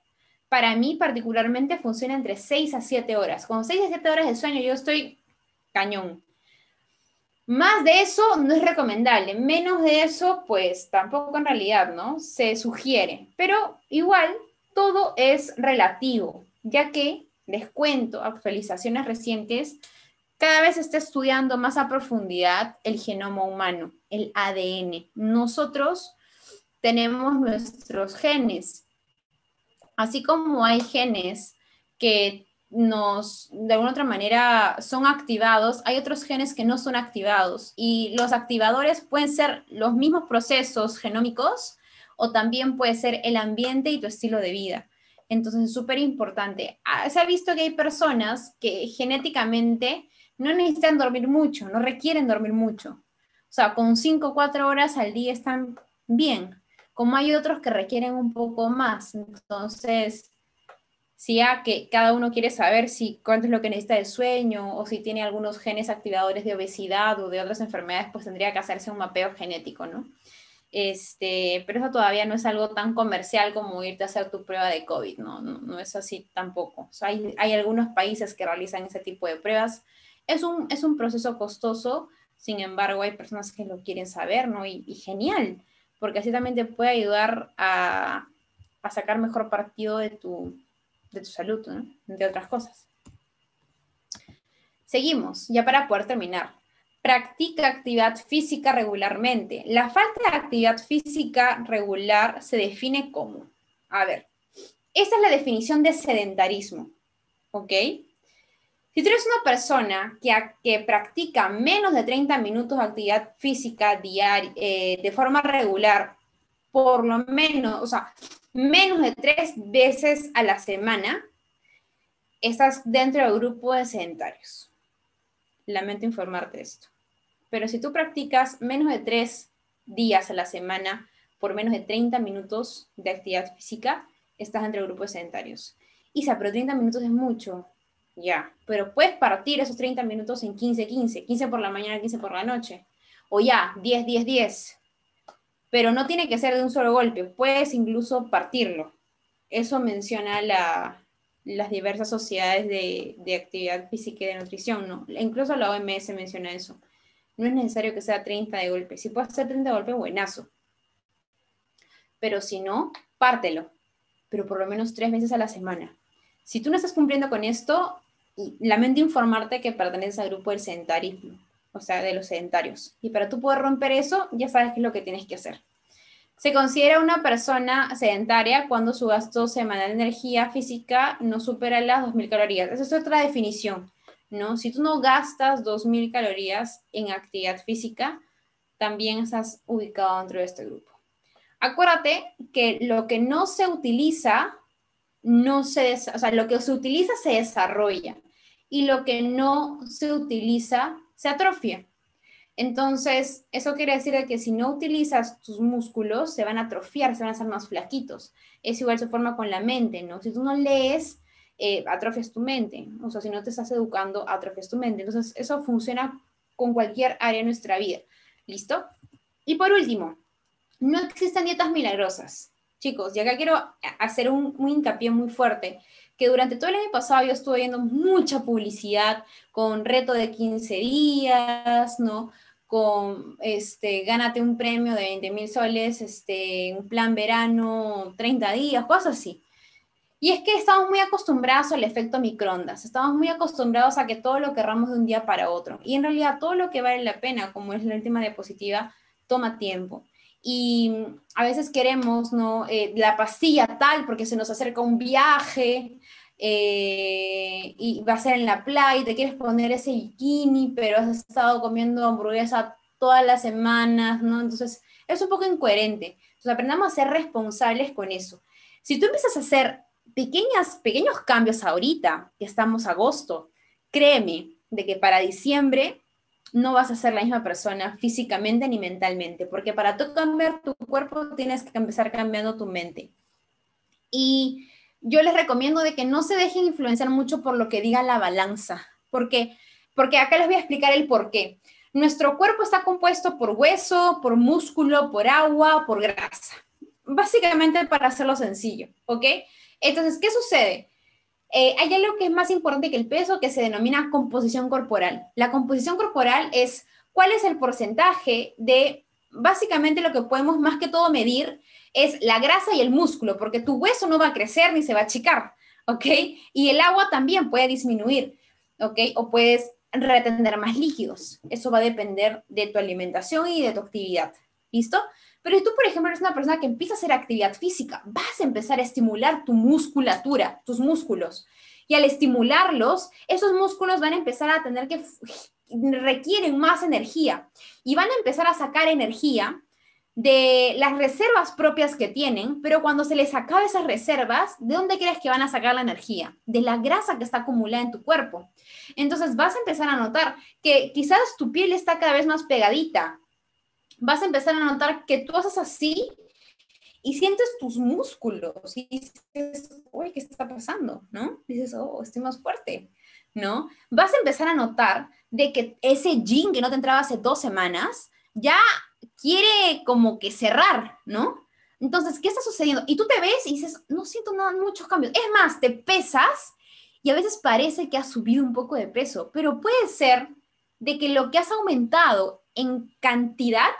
para mí particularmente funciona entre 6 a 7 horas. Con 6 a 7 horas de sueño yo estoy cañón. Más de eso no es recomendable, menos de eso pues tampoco en realidad, ¿no? Se sugiere, pero igual todo es relativo, ya que, les cuento, actualizaciones recientes, cada vez se está estudiando más a profundidad el genoma humano, el ADN. Nosotros tenemos nuestros genes Así como hay genes que nos, de alguna otra manera, son activados, hay otros genes que no son activados. Y los activadores pueden ser los mismos procesos genómicos o también puede ser el ambiente y tu estilo de vida. Entonces es súper importante. Ah, se ha visto que hay personas que genéticamente no necesitan dormir mucho, no requieren dormir mucho. O sea, con 5 o 4 horas al día están bien, como hay otros que requieren un poco más. Entonces, si ya que cada uno quiere saber si cuánto es lo que necesita de sueño o si tiene algunos genes activadores de obesidad o de otras enfermedades, pues tendría que hacerse un mapeo genético, ¿no? Este, pero eso todavía no es algo tan comercial como irte a hacer tu prueba de COVID, no, no, es así tampoco. hay, hay, algunos países que realizan ese tipo de pruebas. Es un, es un proceso costoso, sin embargo, hay personas que lo quieren saber, ¿no? Y, genial, porque así también te puede ayudar a, a sacar mejor partido de tu, de tu salud, ¿no? entre otras cosas. Seguimos, ya para poder terminar. Practica actividad física regularmente. La falta de actividad física regular se define como, a ver, esta es la definición de sedentarismo, ¿ok? Si tú eres una persona que, practica menos de 30 minutos de actividad física diaria, eh, de forma regular, por lo menos, o sea, menos de tres veces a la semana, estás dentro del grupo de sedentarios. Lamento informarte esto. Pero si tú practicas menos de tres días a la semana por menos de 30 minutos de actividad física, estás dentro del grupo de sedentarios. Isa, pero 30 minutos es mucho. Ya, pero puedes partir esos 30 minutos en 15, 15, 15 por la mañana, 15 por la noche. O ya, 10, 10, 10 pero no tiene que ser de un solo golpe, puedes incluso partirlo. Eso menciona las diversas sociedades de, actividad física y de nutrición, ¿no? Incluso la OMS menciona eso. No es necesario que sea 30 de golpe. Si puedes hacer 30 de golpe, buenazo. Pero si no, pártelo. Pero por lo menos tres veces a la semana. Si tú no estás cumpliendo con esto, lamento informarte que perteneces al grupo del sedentarismo o sea, de los sedentarios. Y para tú poder romper eso, ya sabes qué es lo que tienes que hacer. Se considera una persona sedentaria cuando su gasto semanal de energía física no supera las 2.000 calorías. Esa es otra definición, ¿no? Si tú no gastas 2.000 calorías en actividad física, también estás ubicado dentro de este grupo. Acuérdate que lo que no se utiliza, no se, o sea, lo que se utiliza se desarrolla y lo que no se utiliza se atrofia. Entonces, eso quiere decir que si no utilizas tus músculos, se van a atrofiar, se van a hacer más flaquitos. Es igual se forma con la mente, ¿no? Si tú no lees, eh, atrofias tu mente. O sea, si no te estás educando, atrofias tu mente. Entonces, eso funciona con cualquier área de nuestra vida. ¿Listo? Y por último, no existen dietas milagrosas. Chicos, y acá quiero hacer un, un hincapié muy fuerte que durante todo el año pasado yo estuve viendo mucha publicidad con reto de 15 días, ¿no? Con, este, gánate un premio de 20 mil soles, este, un plan verano, 30 días, cosas así. Y es que estamos muy acostumbrados al efecto microondas, estamos muy acostumbrados a que todo lo querramos de un día para otro. Y en realidad todo lo que vale la pena, como es la última diapositiva, toma tiempo y a veces queremos ¿no? Eh, la pastilla tal porque se nos acerca un viaje eh, y va a ser en la playa y te quieres poner ese bikini, pero has estado comiendo hamburguesa todas las semanas, ¿no? Entonces es un poco incoherente. Entonces aprendamos a ser responsables con eso. Si tú empiezas a hacer pequeñas, pequeños cambios ahorita, que estamos agosto, créeme de que para diciembre no vas a ser la misma persona físicamente ni mentalmente, porque para tú cambiar tu cuerpo tienes que empezar cambiando tu mente. Y yo les recomiendo de que no se dejen influenciar mucho por lo que diga la balanza, porque porque acá les voy a explicar el por qué. Nuestro cuerpo está compuesto por hueso, por músculo, por agua, por grasa. Básicamente para hacerlo sencillo, ¿ok? Entonces, ¿qué sucede? Eh, hay algo que es más importante que el peso que se denomina composición corporal. La composición corporal es cuál es el porcentaje de, básicamente lo que podemos más que todo medir es la grasa y el músculo, porque tu hueso no va a crecer ni se va a achicar, ¿ok? Y el agua también puede disminuir, ¿ok? O puedes retener más líquidos. Eso va a depender de tu alimentación y de tu actividad, ¿listo? Pero si tú, por ejemplo, eres una persona que empieza a hacer actividad física, vas a empezar a estimular tu musculatura, tus músculos. Y al estimularlos, esos músculos van a empezar a tener que requieren más energía y van a empezar a sacar energía de las reservas propias que tienen, pero cuando se les acabe esas reservas, ¿de dónde crees que van a sacar la energía? De la grasa que está acumulada en tu cuerpo. Entonces vas a empezar a notar que quizás tu piel está cada vez más pegadita. Vas a empezar a notar que tú haces así y sientes tus músculos y dices, uy, ¿qué está pasando? ¿No? Dices, oh, estoy más fuerte. ¿No? Vas a empezar a notar de que ese jean que no te entraba hace dos semanas, ya quiere como que cerrar, ¿no? Entonces, ¿qué está sucediendo? Y tú te ves y dices, no siento nada, muchos cambios. Es más, te pesas y a veces parece que has subido un poco de peso, pero puede ser de que lo que has aumentado en cantidad,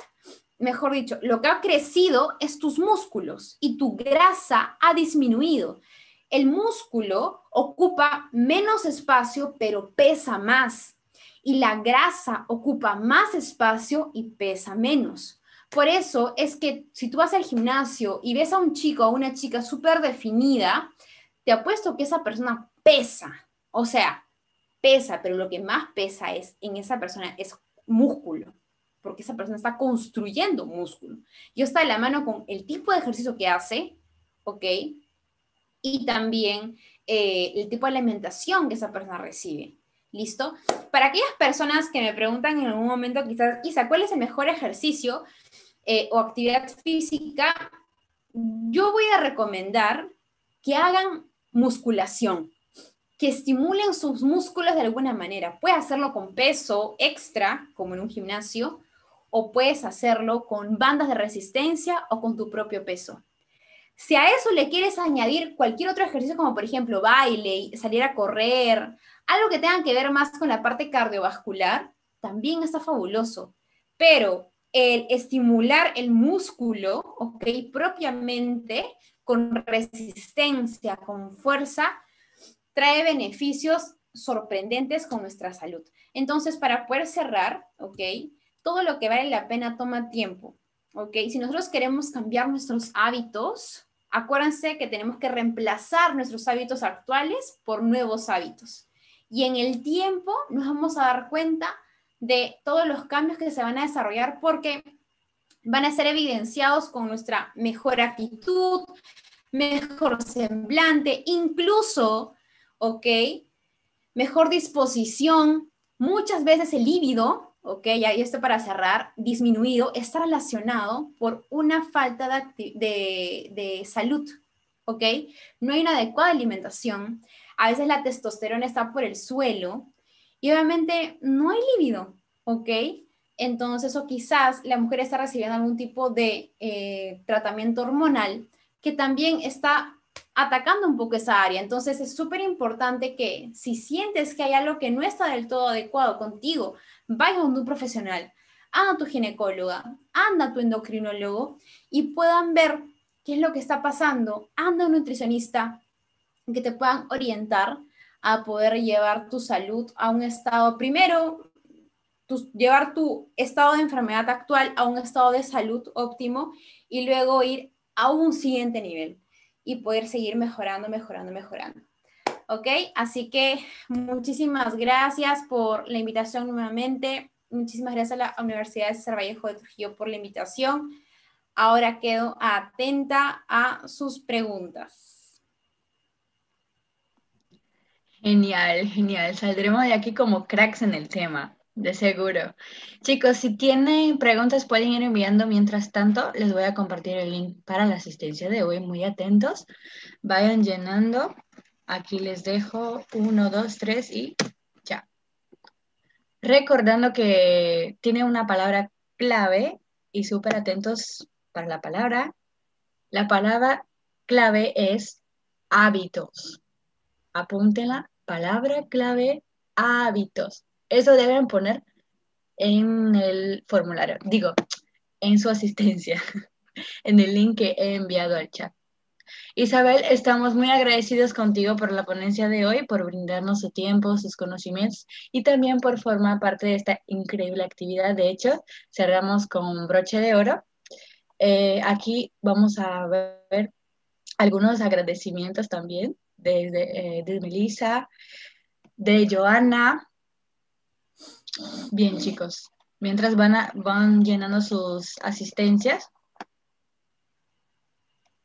mejor dicho, lo que ha crecido es tus músculos y tu grasa ha disminuido. El músculo ocupa menos espacio, pero pesa más y la grasa ocupa más espacio y pesa menos. Por eso es que si tú vas al gimnasio y ves a un chico o una chica súper definida, te apuesto que esa persona pesa. O sea, pesa, pero lo que más pesa es en esa persona es músculo, porque esa persona está construyendo músculo. Y está de la mano con el tipo de ejercicio que hace, ¿ok? Y también eh, el tipo de alimentación que esa persona recibe. ¿Listo? Para aquellas personas que me preguntan en algún momento, quizás, Isa, ¿cuál es el mejor ejercicio eh, o actividad física? Yo voy a recomendar que hagan musculación, que estimulen sus músculos de alguna manera. Puedes hacerlo con peso extra, como en un gimnasio, o puedes hacerlo con bandas de resistencia o con tu propio peso. Si a eso le quieres añadir cualquier otro ejercicio, como por ejemplo baile, salir a correr, algo que tenga que ver más con la parte cardiovascular, también está fabuloso. Pero el estimular el músculo, ok, propiamente, con resistencia, con fuerza, trae beneficios sorprendentes con nuestra salud. Entonces, para poder cerrar, ok, todo lo que vale la pena toma tiempo. ¿ok? Si nosotros queremos cambiar nuestros hábitos, acuérdense que tenemos que reemplazar nuestros hábitos actuales por nuevos hábitos. Y en el tiempo nos vamos a dar cuenta de todos los cambios que se van a desarrollar porque van a ser evidenciados con nuestra mejor actitud, mejor semblante, incluso, ¿ok? Mejor disposición. Muchas veces el líbido ¿ok? Y esto para cerrar, disminuido, está relacionado por una falta de, de, salud, ¿ok? No hay una adecuada alimentación, a veces la testosterona está por el suelo y obviamente no hay líbido, ¿ok? Entonces, o quizás la mujer está recibiendo algún tipo de eh, tratamiento hormonal que también está atacando un poco esa área. Entonces es súper importante que si sientes que hay algo que no está del todo adecuado contigo, vaya a un profesional, anda a tu ginecóloga, anda a tu endocrinólogo y puedan ver qué es lo que está pasando, anda a un nutricionista que te puedan orientar a poder llevar tu salud a un estado, primero, llevar tu estado de enfermedad actual a un estado de salud óptimo y luego ir a un siguiente nivel y poder seguir mejorando, mejorando, mejorando. ¿Ok? Así que muchísimas gracias por la invitación nuevamente. Muchísimas gracias a la Universidad de César Vallejo de Trujillo por la invitación. Ahora quedo atenta a sus preguntas. Genial, genial. Saldremos de aquí como cracks en el tema. De seguro. Chicos, si tienen preguntas pueden ir enviando. Mientras tanto, les voy a compartir el link para la asistencia de hoy. Muy atentos. Vayan llenando. Aquí les dejo uno, dos, tres y ya. Recordando que tiene una palabra clave y súper atentos para la palabra. La palabra clave es hábitos. Apúntenla. Palabra clave, hábitos. Eso deben poner en el formulario, digo, en su asistencia, en el link que he enviado al chat. Isabel, estamos muy agradecidos contigo por la ponencia de hoy, por brindarnos su tiempo, sus conocimientos y también por formar parte de esta increíble actividad. De hecho, cerramos con broche de oro. Eh, aquí vamos a ver algunos agradecimientos también de, de Melissa, de Joana. Bien, chicos, mientras van, van llenando sus asistencias,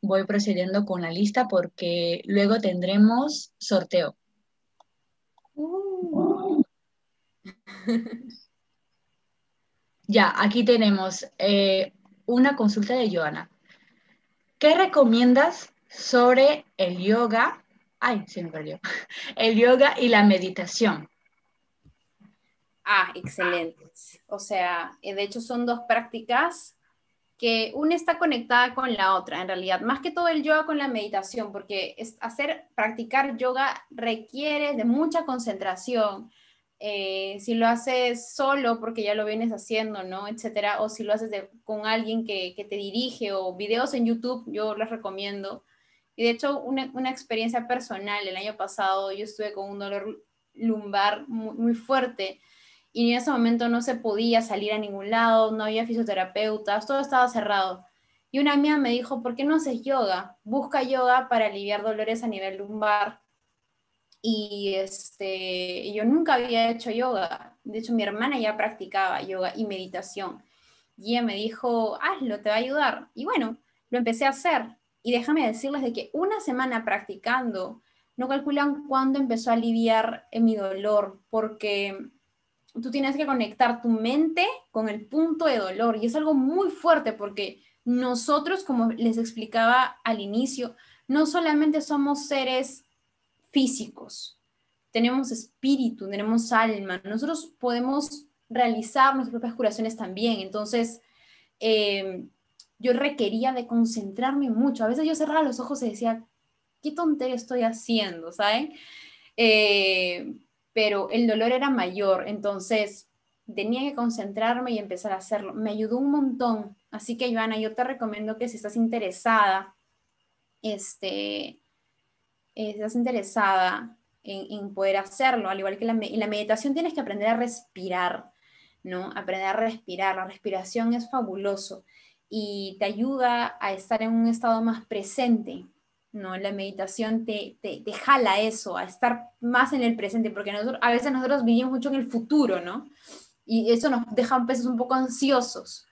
voy procediendo con la lista porque luego tendremos sorteo. Uh. ya, aquí tenemos eh, una consulta de Joana. ¿Qué recomiendas sobre el yoga? Ay, se me perdió. El yoga y la meditación. Ah, excelentes. O sea, eh, de hecho son dos prácticas que una está conectada con la otra, en realidad, más que todo el yoga con la meditación, porque es hacer, practicar yoga requiere de mucha concentración. Eh, si lo haces solo porque ya lo vienes haciendo, ¿no? Etcétera, o si lo haces con alguien que, te dirige o videos en YouTube, yo les recomiendo. Y de hecho, una, una experiencia personal, el año pasado yo estuve con un dolor lumbar muy, muy fuerte y en ese momento no se podía salir a ningún lado, no había fisioterapeutas, todo estaba cerrado. Y una amiga me dijo, ¿por qué no haces yoga? Busca yoga para aliviar dolores a nivel lumbar. Y este, yo nunca había hecho yoga. De hecho, mi hermana ya practicaba yoga y meditación. Y ella me dijo, hazlo, te va a ayudar. Y bueno, lo empecé a hacer. Y déjame decirles de que una semana practicando, no calculan cuándo empezó a aliviar mi dolor, porque tú tienes que conectar tu mente con el punto de dolor y es algo muy fuerte porque nosotros, como les explicaba al inicio, no solamente somos seres físicos, tenemos espíritu, tenemos alma, nosotros podemos realizar nuestras propias curaciones también. Entonces, eh, yo requería de concentrarme mucho. A veces yo cerraba los ojos y decía, ¿qué tontería estoy haciendo? ¿Saben? Eh, pero el dolor era mayor, entonces tenía que concentrarme y empezar a hacerlo. Me ayudó un montón. Así que, Joana, yo te recomiendo que si estás interesada, este, estás interesada en, poder hacerlo, al igual que la, la meditación, tienes que aprender a respirar, ¿no? Aprender a respirar. La respiración es fabuloso y te ayuda a estar en un estado más presente, ¿no? La meditación te, te, jala eso, a estar más en el presente, porque nosotros, a veces nosotros vivimos mucho en el futuro, ¿no? Y eso nos deja a veces un poco ansiosos.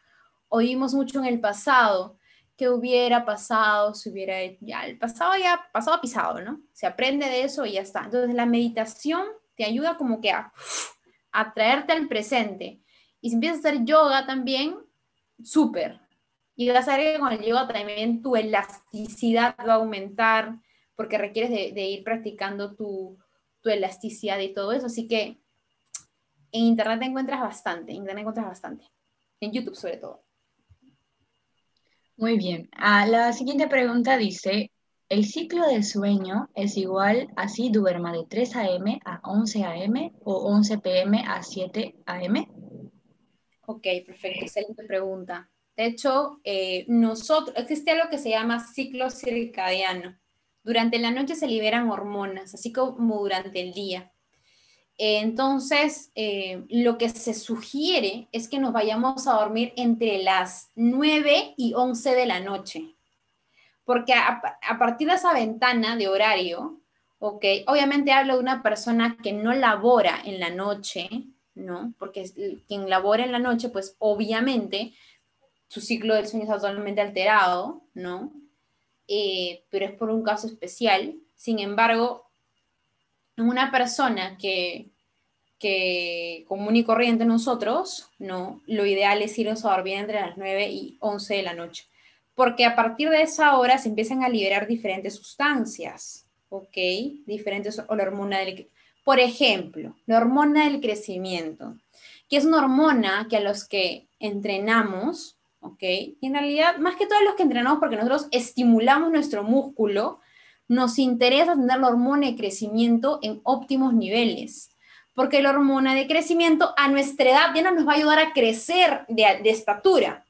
Oímos mucho en el pasado, qué hubiera pasado, si hubiera, ya el pasado ya, pasado pisado, ¿no? Se aprende de eso y ya está. Entonces la meditación te ayuda como que a, a al presente. Y si empiezas a hacer yoga también, súper, y vas a ver que con el yoga también tu elasticidad va a aumentar porque requieres de, ir practicando tu, elasticidad y todo eso. Así que en internet te encuentras bastante, en internet encuentras bastante. En YouTube sobre todo. Muy bien. Ah, la siguiente pregunta dice, ¿el ciclo de sueño es igual a si duerma de 3 a.m. a 11 a.m. o 11 p.m. a 7 a.m.? Ok, perfecto. Excelente pregunta. De hecho, eh, nosotros, existe algo que se llama ciclo circadiano. Durante la noche se liberan hormonas, así como durante el día. Entonces, eh, lo que se sugiere es que nos vayamos a dormir entre las 9 y 11 de la noche. Porque a, partir de esa ventana de horario, ok, obviamente hablo de una persona que no labora en la noche, ¿no? Porque quien labora en la noche, pues obviamente su ciclo del sueño está totalmente alterado, ¿no? Eh, pero es por un caso especial. Sin embargo, una persona que, que común y corriente nosotros, ¿no? Lo ideal es irnos a dormir entre las 9 y 11 de la noche. Porque a partir de esa hora se empiezan a liberar diferentes sustancias, ¿ok? Diferentes, o la hormona del... Por ejemplo, la hormona del crecimiento, que es una hormona que a los que entrenamos, ¿ok? Y en realidad, más que todos los que entrenamos, porque nosotros estimulamos nuestro músculo, nos interesa tener la hormona de crecimiento en óptimos niveles, porque la hormona de crecimiento a nuestra edad ya no nos va a ayudar a crecer de, estatura,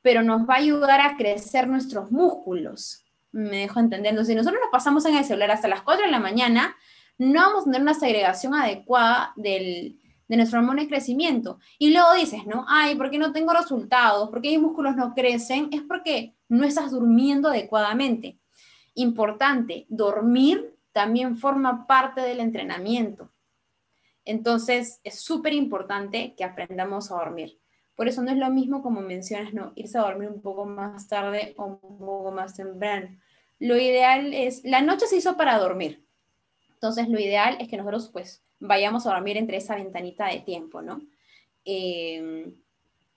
pero nos va a ayudar a crecer nuestros músculos. Me dejo entender. si nosotros nos pasamos en el celular hasta las 4 de la mañana, no vamos a tener una segregación adecuada del, de nuestro hormona de crecimiento. Y luego dices, ¿no? Ay, ¿por qué no tengo resultados? ¿Por qué mis músculos no crecen? Es porque no estás durmiendo adecuadamente. Importante, dormir también forma parte del entrenamiento. Entonces, es súper importante que aprendamos a dormir. Por eso no es lo mismo como mencionas, no, irse a dormir un poco más tarde o un poco más temprano. Lo ideal es, la noche se hizo para dormir. Entonces, lo ideal es que nosotros, pues, vayamos a dormir entre esa ventanita de tiempo, ¿no? Em,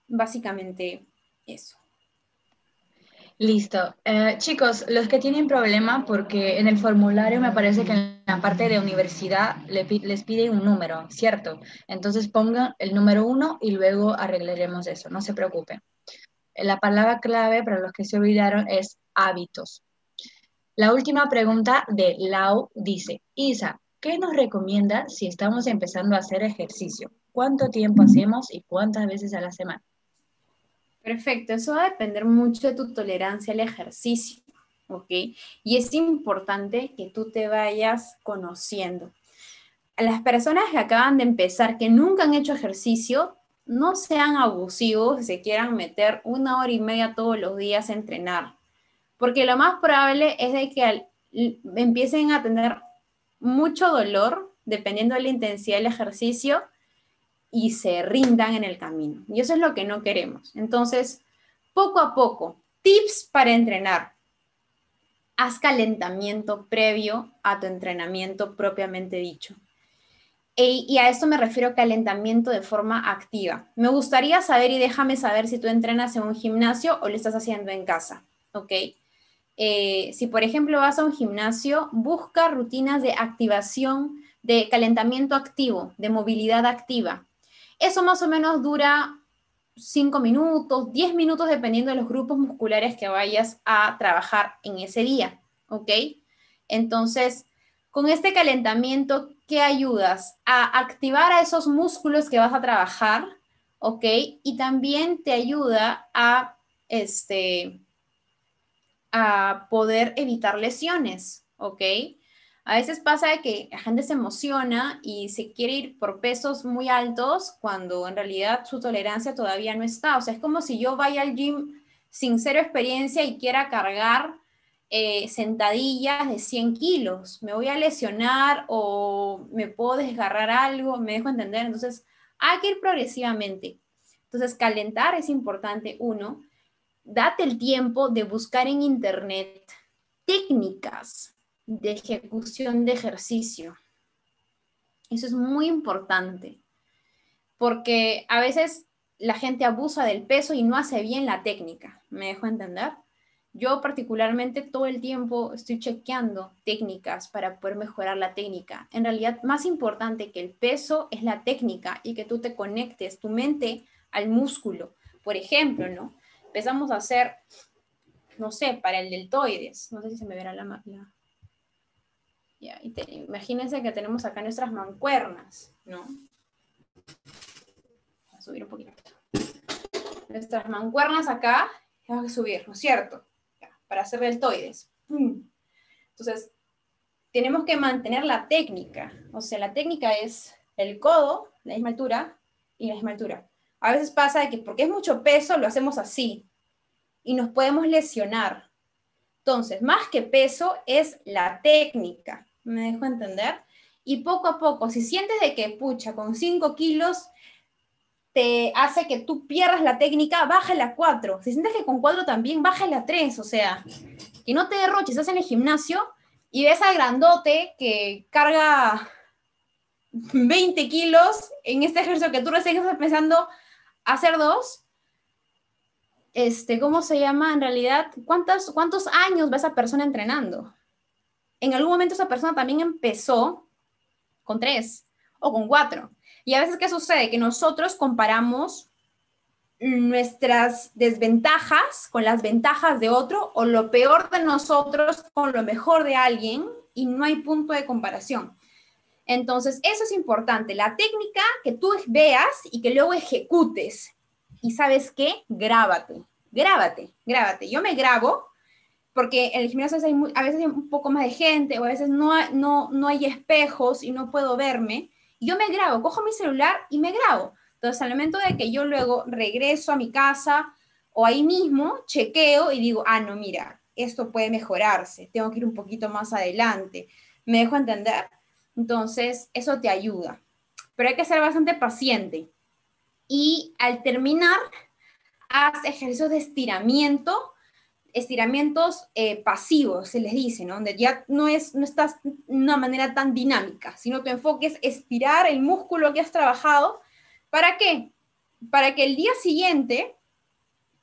básicamente eso. Listo. Eh, chicos, los que tienen problema, porque en el formulario me parece que en la parte de universidad les piden un número, ¿cierto? Entonces pongan el número uno y luego arreglaremos eso, no se preocupen. La palabra clave para los que se olvidaron es hábitos. La última pregunta de Lau dice, Isa, ¿qué nos recomienda si estamos empezando a hacer ejercicio? ¿Cuánto tiempo hacemos y cuántas veces a la semana? Perfecto, eso va a depender mucho de tu tolerancia al ejercicio, ¿ok? Y es importante que tú te vayas conociendo. A las personas que acaban de empezar, que nunca han hecho ejercicio, no sean abusivos se quieran meter una hora y media todos los días a entrenar, porque lo más probable es de que empiecen a tener mucho dolor, dependiendo de la intensidad del ejercicio, y se rindan en el camino. Y eso es lo que no queremos. Entonces, poco a poco, tips para entrenar. Haz calentamiento previo a tu entrenamiento propiamente dicho. Y a esto me refiero calentamiento de forma activa. Me gustaría saber y déjame saber si tú entrenas en un gimnasio o lo estás haciendo en casa, ¿ok? Eh, si por ejemplo vas a un gimnasio, busca rutinas de activación, de calentamiento activo, de movilidad activa. Eso más o menos dura 5 minutos, 10 minutos, dependiendo de los grupos musculares que vayas a trabajar en ese día, ¿ok? Entonces, con este calentamiento, ¿qué ayudas? A activar a esos músculos que vas a trabajar, ¿ok? Y también te ayuda a, este, a poder evitar lesiones, ¿ok? A veces pasa que la gente se emociona y se quiere ir por pesos muy altos cuando en realidad su tolerancia todavía no está. O sea, es como si yo vaya al gym sin cero experiencia y quiera cargar eh, sentadillas de 100 kilos. Me voy a lesionar o me puedo desgarrar algo, me dejo entender. Entonces, hay que ir progresivamente. Entonces, calentar es importante, uno. Date el tiempo de buscar en internet técnicas de ejecución de ejercicio. Eso es muy importante, porque a veces la gente abusa del peso y no hace bien la técnica. ¿Me dejo entender? Yo particularmente todo el tiempo estoy chequeando técnicas para poder mejorar la técnica. En realidad, más importante que el peso es la técnica y que tú te conectes tu mente al músculo. Por ejemplo, ¿no? Empezamos a hacer, no sé, para el deltoides. No sé si se me verá la, imagínense que tenemos acá nuestras mancuernas, ¿no? Voy a subir un poquito. Nuestras mancuernas acá, tengo que subir, ¿no es cierto? para hacer deltoides. Entonces, tenemos que mantener la técnica. O sea, la técnica es el codo, la misma altura, y la misma altura. A veces pasa de que porque es mucho peso, lo hacemos así. Y nos podemos lesionar. Entonces, más que peso, es la técnica me dejo entender. Y poco a poco, si sientes de que, pucha, con 5 kilos te hace que tú pierdas la técnica, bájale a 4. Si sientes que con 4 también, bájale a 3. O sea, que no te derroches, estás en el gimnasio y ves al grandote que carga 20 kilos en este ejercicio que tú recién estás empezando a hacer dos. Este, ¿cómo se llama? En realidad, ¿cuántos, ¿cuántos años va esa persona entrenando? en algún momento esa persona también empezó con tres o con cuatro. Y a veces, ¿qué sucede? Que nosotros comparamos nuestras desventajas con las ventajas de otro o lo peor de nosotros con lo mejor de alguien y no hay punto de comparación. Entonces, eso es importante, la técnica que tú veas y que luego ejecutes. Y sabes qué, grábate, grábate, grábate. Yo me grabo porque en el gimnasio a veces hay un poco más de gente o a veces no, no, no hay espejos y no puedo verme. yo me grabo, cojo mi celular y me grabo. Entonces, al momento de que yo luego regreso a mi casa o ahí mismo, chequeo y digo, ah, no, mira, esto puede mejorarse, tengo que ir un poquito más adelante. ¿Me dejo entender? Entonces, eso te ayuda. Pero hay que ser bastante paciente. Y al terminar, haz ejercicios de estiramiento, estiramientos eh, pasivos, se les dice, ¿no? Donde ya no, es, no estás de una manera tan dinámica, sino tu enfoque es estirar el músculo que has trabajado. ¿Para qué? Para que el día siguiente,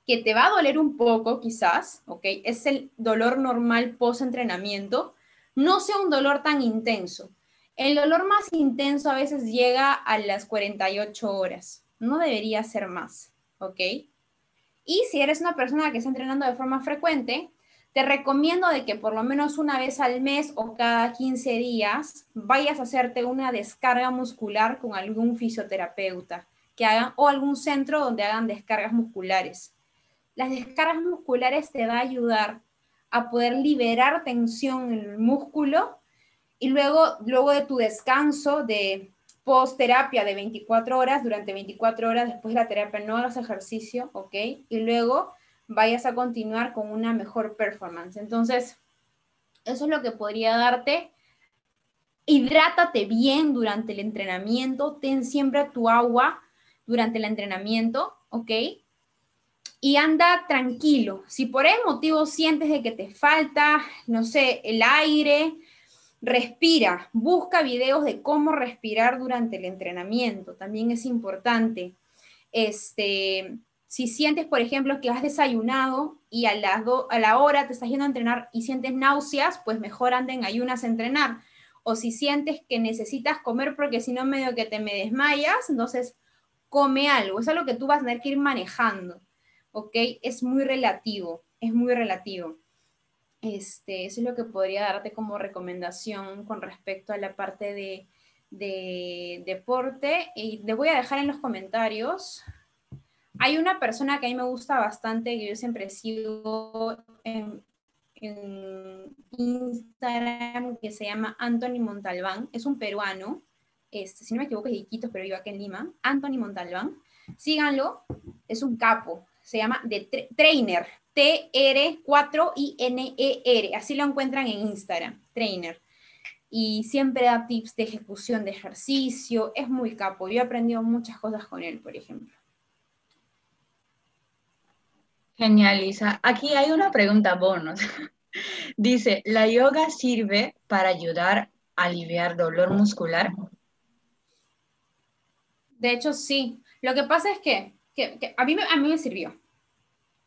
que te va a doler un poco quizás, ¿ok? Es el dolor normal post-entrenamiento, no sea un dolor tan intenso. El dolor más intenso a veces llega a las 48 horas, no debería ser más, ¿ok? Y si eres una persona que está entrenando de forma frecuente, te recomiendo de que por lo menos una vez al mes o cada 15 días vayas a hacerte una descarga muscular con algún fisioterapeuta que hagan o algún centro donde hagan descargas musculares. Las descargas musculares te va a ayudar a poder liberar tensión en el músculo y luego, luego de tu descanso de post terapia de 24 horas, durante 24 horas después de la terapia no hagas ejercicio, ¿ok? Y luego vayas a continuar con una mejor performance. Entonces, eso es lo que podría darte. Hidrátate bien durante el entrenamiento, ten siempre tu agua durante el entrenamiento, ¿ok? Y anda tranquilo. Si por el motivo sientes de que te falta, no sé, el aire, Respira, busca videos de cómo respirar durante el entrenamiento, también es importante. Este, si sientes, por ejemplo, que has desayunado y a, las a la hora te estás yendo a entrenar y sientes náuseas, pues mejor anda en ayunas a entrenar. O si sientes que necesitas comer porque si no medio que te me desmayas, entonces come algo. Es algo que tú vas a tener que ir manejando, ¿ok? Es muy relativo, es muy relativo. Este, eso es lo que podría darte como recomendación con respecto a la parte de, deporte. Y le voy a dejar en los comentarios. Hay una persona que a mí me gusta bastante, que yo siempre sigo en, en Instagram, que se llama Anthony Montalbán. Es un peruano. Este, si no me equivoco, es de Iquitos, pero vive aquí en Lima. Anthony Montalbán. Síganlo. Es un capo. Se llama The Trainer. T-R-4-I-N-E-R. Así lo encuentran en Instagram, trainer. Y siempre da tips de ejecución de ejercicio. Es muy capo. Yo he aprendido muchas cosas con él, por ejemplo. Genial, Lisa. Aquí hay una pregunta bonus. Dice, ¿la yoga sirve para ayudar a aliviar dolor muscular? De hecho, sí. Lo que pasa es que, a, mí, a mí me sirvió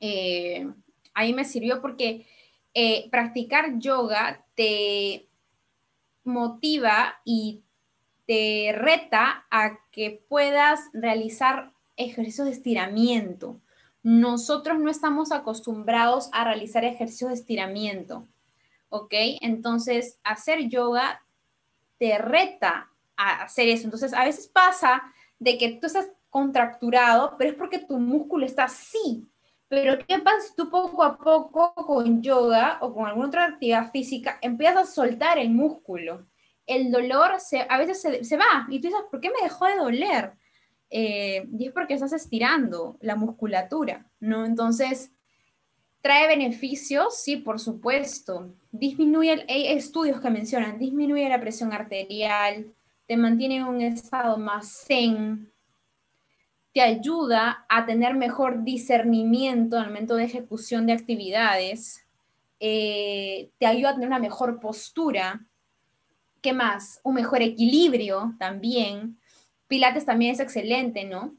eh, ahí me sirvió porque eh, practicar yoga te motiva y te reta a que puedas realizar ejercicios de estiramiento. Nosotros no estamos acostumbrados a realizar ejercicios de estiramiento, ¿ok? Entonces, hacer yoga te reta a hacer eso. Entonces, a veces pasa de que tú estás contracturado, pero es porque tu músculo está así, pero ¿qué pasa si tú poco a poco con yoga o con alguna otra actividad física empiezas a soltar el músculo? El dolor se, a veces se, va y tú dices, ¿por qué me dejó de doler? Eh, y es porque estás estirando la musculatura, ¿no? Entonces, ¿trae beneficios? Sí, por supuesto. Disminuye, hay estudios que mencionan, disminuye la presión arterial, te mantiene en un estado más zen, te ayuda a tener mejor discernimiento al momento de ejecución de actividades, eh, te ayuda a tener una mejor postura. ¿Qué más? Un mejor equilibrio también. Pilates también es excelente, ¿no?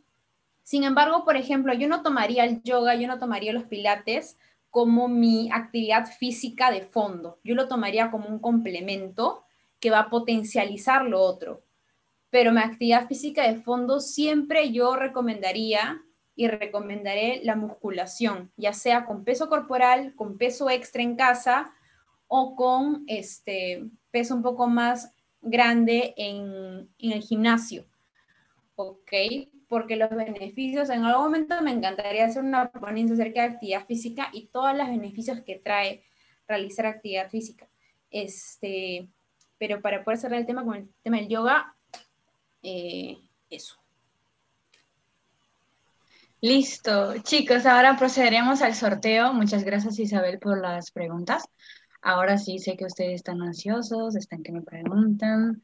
Sin embargo, por ejemplo, yo no tomaría el yoga, yo no tomaría los pilates como mi actividad física de fondo. Yo lo tomaría como un complemento que va a potencializar lo otro pero mi actividad física de fondo siempre yo recomendaría y recomendaré la musculación, ya sea con peso corporal, con peso extra en casa o con este peso un poco más grande en, en el gimnasio. ¿Ok? Porque los beneficios, en algún momento me encantaría hacer una ponencia acerca de actividad física y todos los beneficios que trae realizar actividad física. Este, pero para poder cerrar el tema con el tema del yoga, eh, eso. Listo, chicos, ahora procederemos al sorteo. Muchas gracias Isabel por las preguntas. Ahora sí sé que ustedes están ansiosos, están que me preguntan.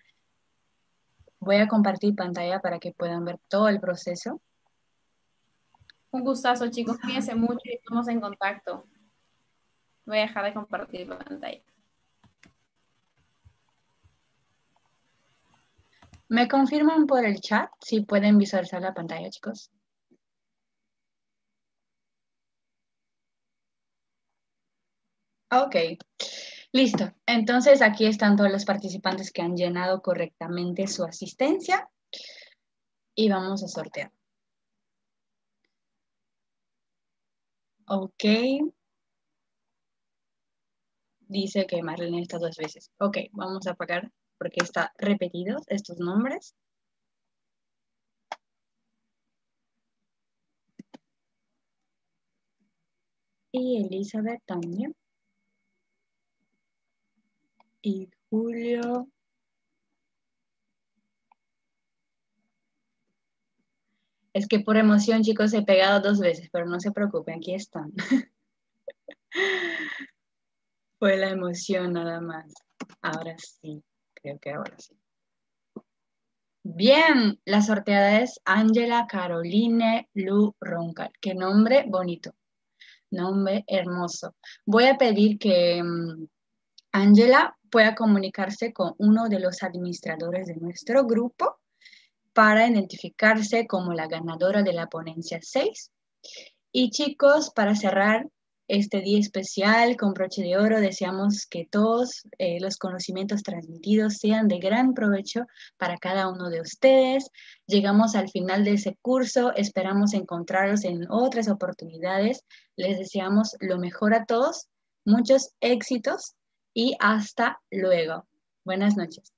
Voy a compartir pantalla para que puedan ver todo el proceso. Un gustazo, chicos. Cuídense mucho y estamos en contacto. Voy a dejar de compartir pantalla. ¿Me confirman por el chat si pueden visualizar la pantalla, chicos? Ok, listo. Entonces aquí están todos los participantes que han llenado correctamente su asistencia y vamos a sortear. Ok. Dice que Marlene está dos veces. Ok, vamos a apagar porque está repetidos estos nombres. Y Elizabeth también y Julio. Es que por emoción, chicos, he pegado dos veces, pero no se preocupen, aquí están. Fue la emoción nada más. Ahora sí, creo que ahora sí. Bien, la sorteada es Ángela Caroline Lu Roncal. Qué nombre bonito. Nombre hermoso. Voy a pedir que mm, Ángela pueda comunicarse con uno de los administradores de nuestro grupo para identificarse como la ganadora de la ponencia 6. Y chicos, para cerrar este día especial con broche de oro, deseamos que todos eh, los conocimientos transmitidos sean de gran provecho para cada uno de ustedes. Llegamos al final de ese curso, esperamos encontrarlos en otras oportunidades. Les deseamos lo mejor a todos, muchos éxitos y hasta luego. Buenas noches.